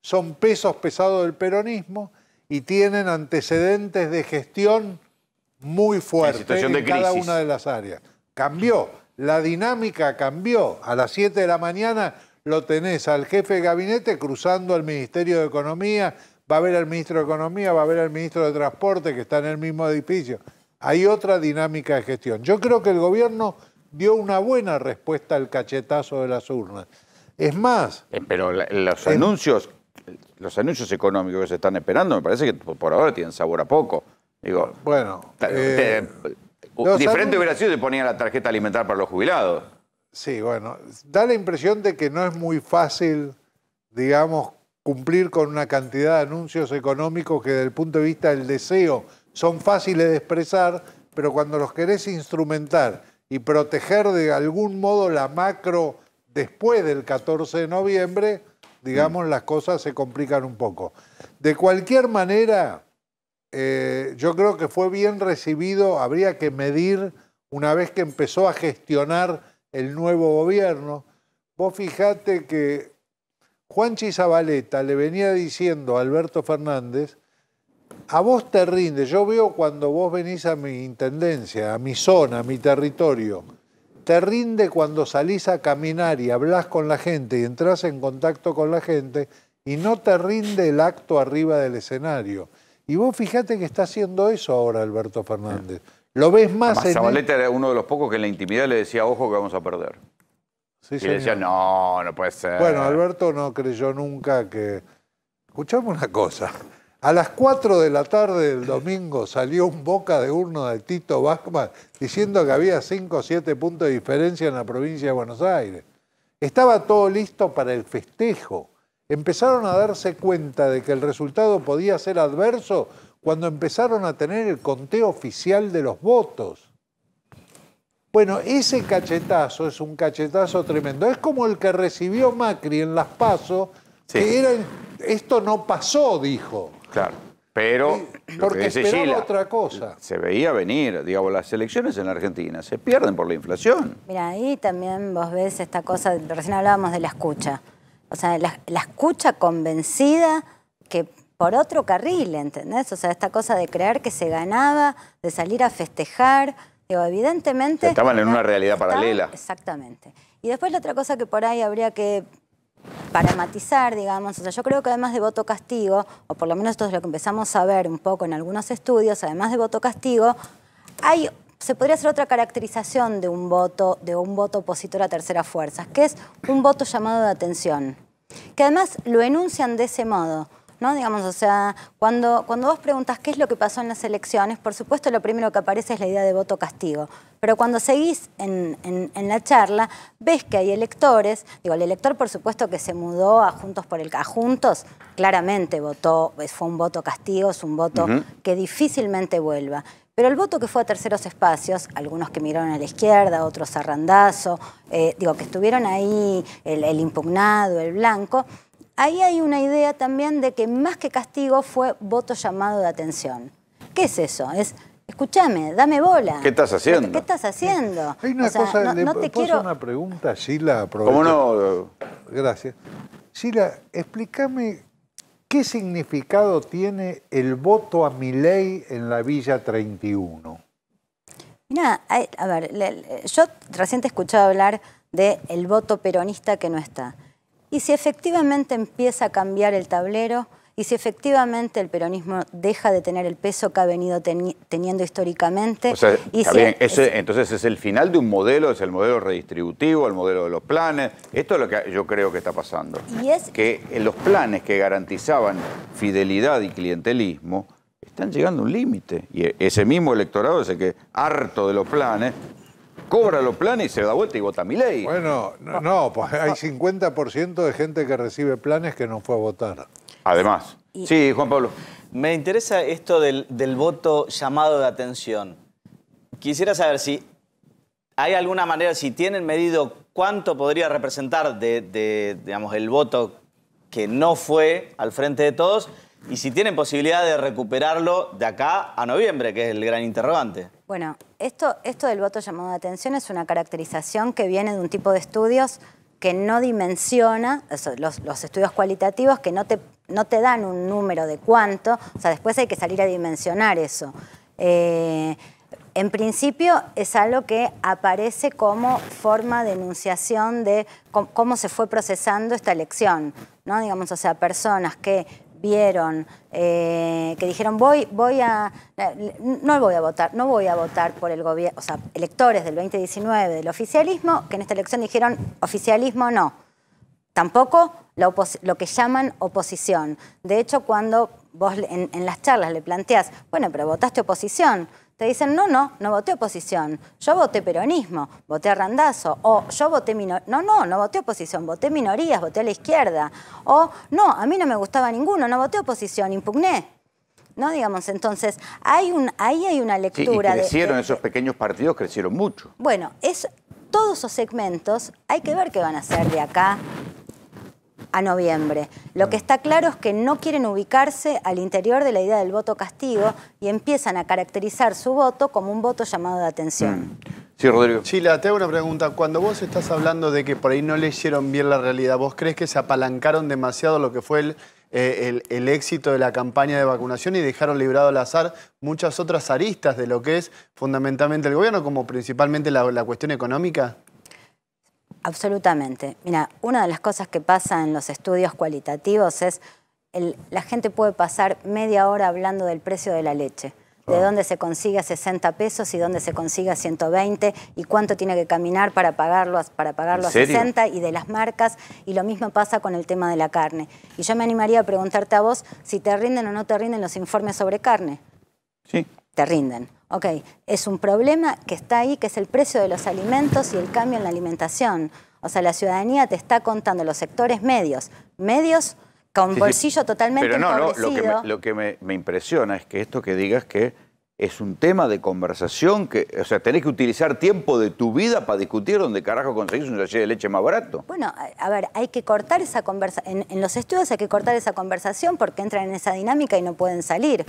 son pesos pesados del peronismo y tienen antecedentes de gestión muy de en cada una de las áreas. Cambió, la dinámica cambió. A las 7 de la mañana lo tenés al jefe de gabinete cruzando al Ministerio de Economía, va a ver al ministro de Economía, va a ver al ministro de Transporte que está en el mismo edificio. Hay otra dinámica de gestión. Yo creo que el gobierno dio una buena respuesta al cachetazo de las urnas. Es más, Eh, Pero los anuncios, los anuncios económicos que se están esperando, me parece que por ahora tienen sabor a poco. Digo, bueno, eh, diferente hubiera sido si ponían la tarjeta alimentar para los jubilados. Sí, bueno, da la impresión de que no es muy fácil, digamos, cumplir con una cantidad de anuncios económicos que desde el punto de vista del deseo son fáciles de expresar, pero cuando los querés instrumentar y proteger de algún modo la macro después del 14 de noviembre, digamos, las cosas se complican un poco. De cualquier manera, eh, yo creo que fue bien recibido, habría que medir una vez que empezó a gestionar el nuevo gobierno. Vos fijate que Juanchi Zabaleta le venía diciendo a Alberto Fernández, a vos te rinde, yo veo cuando vos venís a mi intendencia, a mi zona, a mi territorio, te rinde cuando salís a caminar y hablas con la gente y entras en contacto con la gente y no te rinde el acto arriba del escenario. Y vos fijate que está haciendo eso ahora Alberto Fernández. Lo ves más Además, en... Zabaleta era uno de los pocos que en la intimidad le decía, ojo que vamos a perder. Sí, y le decía, señor. no, no puede ser. Bueno, Alberto no creyó nunca que... Escuchame una cosa. A las 4 de la tarde del domingo salió un boca de urno de Tito Bachmann diciendo que había 5 o 7 puntos de diferencia en la provincia de Buenos Aires. Estaba todo listo para el festejo. Empezaron a darse cuenta de que el resultado podía ser adverso cuando empezaron a tener el conteo oficial de los votos. Bueno, ese cachetazo es un cachetazo tremendo. Es como el que recibió Macri en Las Paso, que era, esto no pasó, dijo. Claro. Pero, lo porque esperaba Sheila, otra cosa. se veía venir, digamos, las elecciones en la Argentina se pierden por la inflación. Mira, ahí también vos ves esta cosa, recién hablábamos de la escucha. O sea, la, la escucha convencida que por otro carril, ¿entendés? O sea, esta cosa de creer que se ganaba, de salir a festejar. Digo, evidentemente... Estaban en una realidad Estaban- paralela. Exactamente. Y después la otra cosa que por ahí habría que para matizar, digamos, o sea, yo creo que además de voto castigo, o por lo menos esto es lo que empezamos a ver un poco en algunos estudios, además de voto castigo, hay se podría hacer otra caracterización de un voto, de un voto opositor a terceras fuerzas, que es un voto llamado de atención, que además lo enuncian de ese modo. ¿No? Digamos, o sea, cuando, cuando vos preguntas qué es lo que pasó en las elecciones, por supuesto lo primero que aparece es la idea de voto castigo. Pero cuando seguís en, en- en la charla, ves que hay electores, digo, el elector por supuesto que se mudó a Juntos por el a Juntos, claramente votó, fue un voto castigo, es un voto que difícilmente vuelva. Pero el voto que fue a terceros espacios, algunos que miraron a la izquierda, otros a Randazo, eh, digo, que estuvieron ahí el, el impugnado, el blanco, ahí hay una idea también de que más que castigo fue voto llamado de atención. ¿Qué es eso? Es, escúchame, dame bola. ¿Qué estás haciendo? ¿Qué estás haciendo? Hay una O sea, cosa, no, le no te quiero... una pregunta, Sheila. Aprovecho. ¿Cómo no? Gracias. Sheila, explícame qué significado tiene el voto a mi ley en la Villa 31. Mira, a ver, yo recién te he escuchado hablar del el voto peronista que no está. Y si efectivamente empieza a cambiar el tablero, y si efectivamente el peronismo deja de tener el peso que ha venido teni- teniendo históricamente, O sea, y está si- bien, ese- entonces es el final de un modelo, es el modelo redistributivo, el modelo de los planes. Esto es lo que yo creo que está pasando. Y es- Que en los planes que garantizaban fidelidad y clientelismo están llegando a un límite. Y ese mismo electorado es el que, harto de los planes, cobra los planes y se da vuelta y vota mi ley. Bueno, no, no, pues hay 50% de gente que recibe planes que no fue a votar. Además. Sí, Juan Pablo. Me interesa esto del, del voto llamado de atención. Quisiera saber si hay alguna manera, si tienen medido cuánto podría representar de, de, digamos, el voto que no fue al frente de todos y si tienen posibilidad de recuperarlo de acá a noviembre, que es el gran interrogante. Bueno, esto, esto del voto llamado de atención es una caracterización que viene de un tipo de estudios que no dimensiona, los estudios cualitativos que no te, no te dan un número de cuánto, o sea, después hay que salir a dimensionar eso. Eh, en principio es algo que aparece como forma de enunciación de cómo, se fue procesando esta elección, ¿no? Digamos, o sea, personas que vieron, eh, que dijeron voy, voy a, no voy a votar, no voy a votar por el gobierno, o sea, electores del 2019 del oficialismo, que en esta elección dijeron oficialismo no. Tampoco la lo que llaman oposición. De hecho, cuando vos en, en las charlas le planteás, bueno, pero votaste oposición, te dicen, no, no, no voté oposición. Yo voté peronismo, voté a Randazo. O yo voté minorías. No, no, no voté oposición, voté minorías, voté a la izquierda. O no, a mí no me gustaba ninguno, no voté oposición, impugné. ¿No? Digamos, entonces, hay un, ahí hay una Sí, y lectura de- crecieron, de, esos pequeños partidos crecieron mucho. bueno, es, todos esos segmentos hay que ver qué van a hacer de acá a noviembre. Lo que está claro es que no quieren ubicarse al interior de la idea del voto castigo y empiezan a caracterizar su voto como un voto llamado de atención. Sí, Rodrigo. Sheila, te hago una pregunta. Cuando vos estás hablando de que por ahí no leyeron bien la realidad, ¿vos crees que se apalancaron demasiado lo que fue el, eh, el- el éxito de la campaña de vacunación y dejaron librado al azar muchas otras aristas de lo que es fundamentalmente el gobierno, como principalmente la, la cuestión económica? Absolutamente. Mira, una de las cosas que pasa en los estudios cualitativos es el- la gente puede pasar media hora hablando del precio de la leche, de dónde se consigue a 60 pesos y dónde se consigue a 120 y cuánto tiene que caminar para pagarlo, a- para pagarlo ¿En a serio? 60 y de las marcas y lo mismo pasa con el tema de la carne. Y yo me animaría a preguntarte a vos si te rinden o no te rinden los informes sobre carne. Sí. Te rinden. Ok, es un problema que está ahí, que es el precio de los alimentos y el cambio en la alimentación. O sea, la ciudadanía te está contando los sectores medios, medios con Sí, sí. bolsillo totalmente Pero no, no, lo que, me, lo que me, me impresiona es que esto que digas que es un tema de conversación, que, o sea, tenés que utilizar tiempo de tu vida para discutir dónde carajo conseguís un sachet de leche más barato. Bueno, a, a ver, hay que cortar esa conversación. En, en los estudios hay que cortar esa conversación porque entran en esa dinámica y no pueden salir.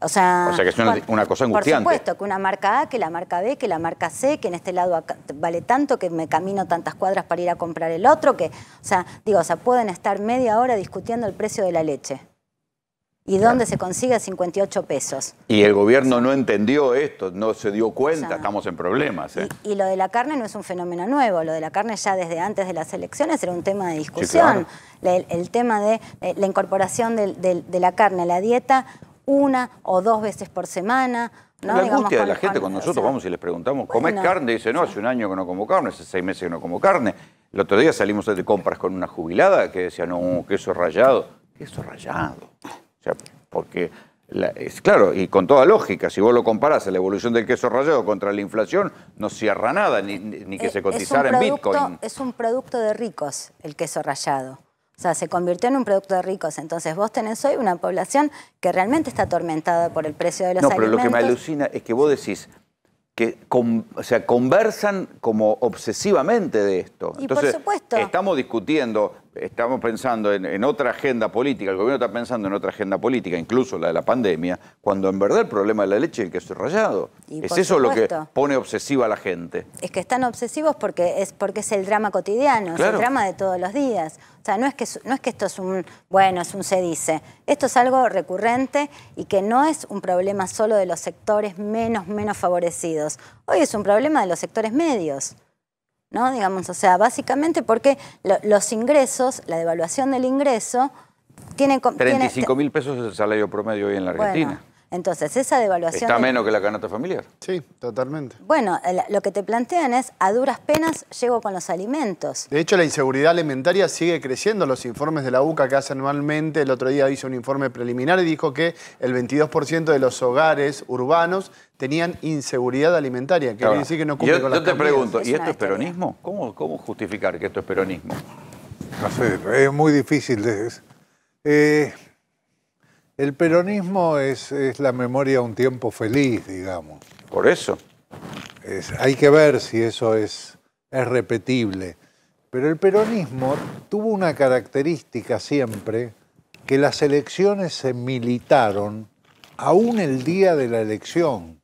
O sea, O sea, que es una- cosa angustiante. Por supuesto, que una marca A, que la marca B, que la marca C, que en este lado acá vale tanto, que me camino tantas cuadras para ir a comprar el otro, que, o sea, digo, o sea, pueden estar media hora discutiendo el precio de la leche. ¿Y dónde se consigue 58 pesos? Y el gobierno no entendió esto, no se dio cuenta, estamos en problemas. ¿eh? Y lo de la carne no es un fenómeno nuevo, lo de la carne ya desde antes de las elecciones era un tema de discusión. El, el tema de eh, la incorporación de la carne a la dieta una o dos veces por semana. ¿no? la Digamos, angustia de con- la gente con- cuando o nosotros sea, vamos y les preguntamos, ¿comés bueno. carne? Dice, no, hace un año que no como carne, hace seis meses que no como carne. El otro día salimos de compras con una jubilada que decía, no, queso rallado. Queso rallado. O sea, porque, la- es claro, y con toda lógica, si vos lo comparás a la evolución del queso rallado contra la inflación, no cierra nada, ni, ni- que Eh, se cotizara en Bitcoin. Es un producto de ricos el queso rallado. O sea, se convirtió en un producto de ricos. Entonces vos tenés hoy una población que realmente está atormentada por el precio de los No, pero alimentos. lo que me alucina es que vos decís que con- o sea, conversan como obsesivamente de esto. Y por Entonces, supuesto. estamos discutiendo, estamos pensando en, en otra agenda política, el gobierno está pensando en otra agenda política, incluso la de la pandemia, cuando en verdad el problema de la leche es el queso rallado. Y es eso lo que pone obsesiva a la gente. Es que están obsesivos porque es porque es el drama cotidiano, es el drama de todos los días. O sea, no es que no es que esto es un bueno, es un se dice. Esto es algo recurrente y que no es un problema solo de los sectores menos menos favorecidos. Hoy es un problema de los sectores medios. ¿No? Digamos, o sea, básicamente porque lo- los ingresos, la devaluación del ingreso tiene co- tiene- 35 mil pesos es el salario promedio hoy en la Argentina. Bueno, entonces esa devaluación Está menos que la canasta familiar. Sí, totalmente. Bueno, lo que te plantean es a duras penas llego con los alimentos. De hecho, la inseguridad alimentaria sigue creciendo. Los informes de la UCA que hace anualmente, el otro día hizo un informe preliminar y dijo que el 22% de los hogares urbanos tenían inseguridad alimentaria. Que quiere decir que no cumple yo, con yo las te comidas. pregunto, ¿y esto es peronismo? ¿Cómo, ¿Cómo justificar que esto es peronismo? No sé, es muy difícil. de- eh, el peronismo es, es la memoria de un tiempo feliz, digamos. Por eso. Es- hay que ver si eso es, es repetible. Pero el peronismo tuvo una característica siempre, que las elecciones se militaron aún el día de la elección,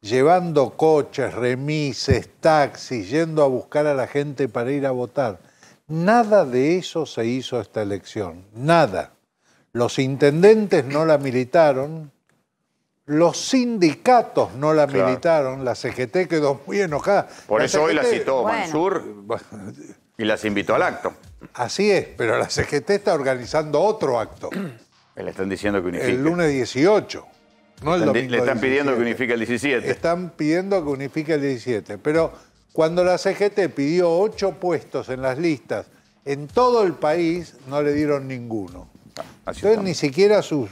llevando coches, remises, taxis, yendo a buscar a la gente para ir a votar. Nada de eso se hizo esta elección, nada. Los intendentes no la militaron, los sindicatos no la Claro. militaron, la CGT quedó muy enojada. Por La eso hoy la citó Mansur y las invitó al acto. Así es, pero la CGT está organizando otro acto, Le están diciendo que unifique. el lunes 18, no el Le- domingo Le están pidiendo que 17. unifique el 17. Están pidiendo que unifique el 17. Pero cuando la CGT pidió ocho puestos en las listas en todo el país, no le dieron ninguno. Entonces ni siquiera a sus,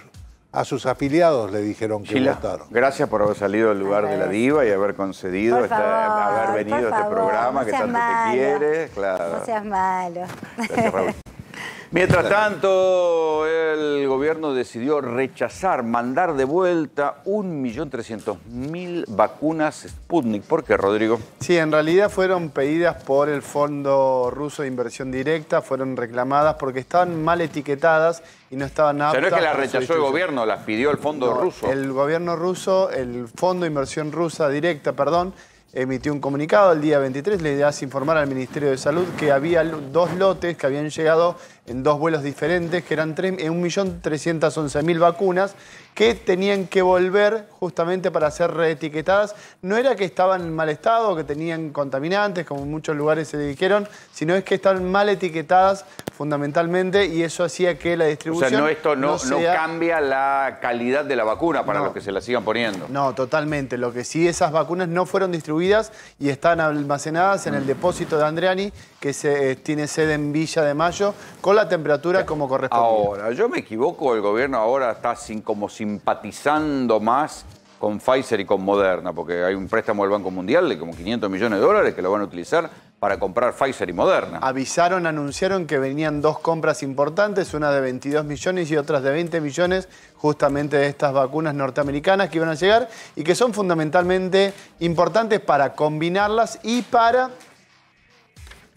a sus afiliados le dijeron que Sheila, votaron. gracias por haber salido del lugar de la diva y haber concedido, esta- haber venido a este favor, programa no que tanto malo. te quiere. Claro. No seas malo. Gracias, Raúl. Mientras tanto, el gobierno decidió rechazar, mandar de vuelta 1.300.000 vacunas Sputnik. ¿Por qué, Rodrigo? Sí, en realidad fueron pedidas por el Fondo Ruso de Inversión Directa, fueron reclamadas porque estaban mal etiquetadas y no estaban aptas. sea, no es que las rechazó el gobierno, las pidió el fondo No, ruso. El gobierno ruso, el Fondo de Inversión Rusa Directa, perdón, emitió un comunicado el día 23, le hace informar al Ministerio de Salud que había dos lotes que habían llegado en dos vuelos diferentes, que eran tres- eh, 1.311.000 vacunas, que tenían que volver justamente para ser reetiquetadas. No era que estaban en mal estado, que tenían contaminantes, como en muchos lugares se dijeron, sino es que estaban mal etiquetadas fundamentalmente y eso hacía que la O distribución sea, no, esto no, no sea- cambia la calidad de la vacuna para No. los que se la sigan poniendo. no, totalmente. Lo que sí, esas vacunas no fueron distribuidas y están almacenadas en el depósito de Andreani, que se, eh, tiene sede en Villa de Mayo, con la temperatura como corresponde. Ahora, yo me equivoco, el gobierno ahora está sin, como simpatizando más con Pfizer y con Moderna, porque hay un préstamo del Banco Mundial de como 500 millones de dólares que lo van a utilizar para comprar Pfizer y Moderna. Avisaron, anunciaron que venían dos compras importantes, una de 22 millones y otras de 20 millones, justamente de estas vacunas norteamericanas que iban a llegar y que son fundamentalmente importantes para combinarlas y para,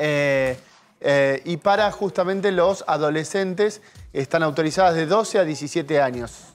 eh, eh, y para justamente los adolescentes. Están autorizadas de 12 a 17 años.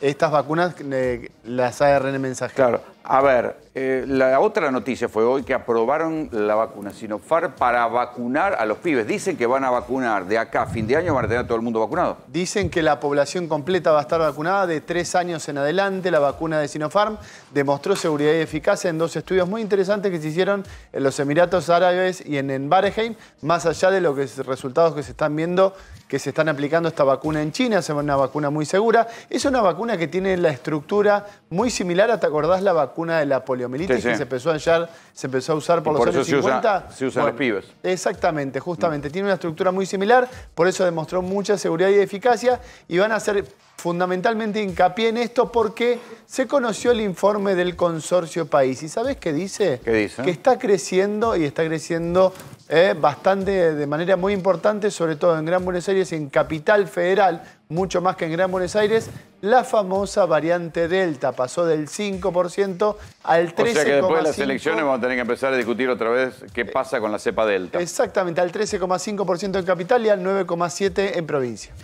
Estas vacunas, eh, las ARN mensajeras. Claro. A ver, eh, la otra noticia fue hoy que aprobaron la vacuna Sinopharm para vacunar a los pibes. Dicen que van a vacunar de acá a fin de año, van a tener a todo el mundo vacunado. Dicen que la población completa va a estar vacunada de tres años en adelante. La vacuna de Sinopharm demostró seguridad y eficacia en dos estudios muy interesantes que se hicieron en los Emiratos Árabes y en, en Bahrein, más allá de los resultados que se están viendo que se están aplicando esta vacuna en China, es una vacuna muy segura. Es una vacuna que tiene la estructura muy similar a, ¿te acordás la vacuna de la poliomielitis Sí, sí. que se empezó, a usar, se empezó a usar por Y los por años eso se usa- 50? se usan los pibes. Exactamente, justamente. Tiene una estructura muy similar, por eso demostró mucha seguridad y eficacia y van a hacer fundamentalmente hincapié en esto porque se conoció el informe del consorcio país. ¿Y sabes qué dice? ¿Qué dice? Que está creciendo y está creciendo eh, bastante, de manera muy importante, sobre todo en Gran Buenos Aires, en Capital Federal, mucho más que en Gran Buenos Aires, la famosa variante Delta pasó del 5% al 13,5%. O sea que después de las elecciones vamos a tener que empezar a discutir otra vez qué pasa con la cepa Delta. Exactamente, al 13,5% en capital y al 9,7% en provincia.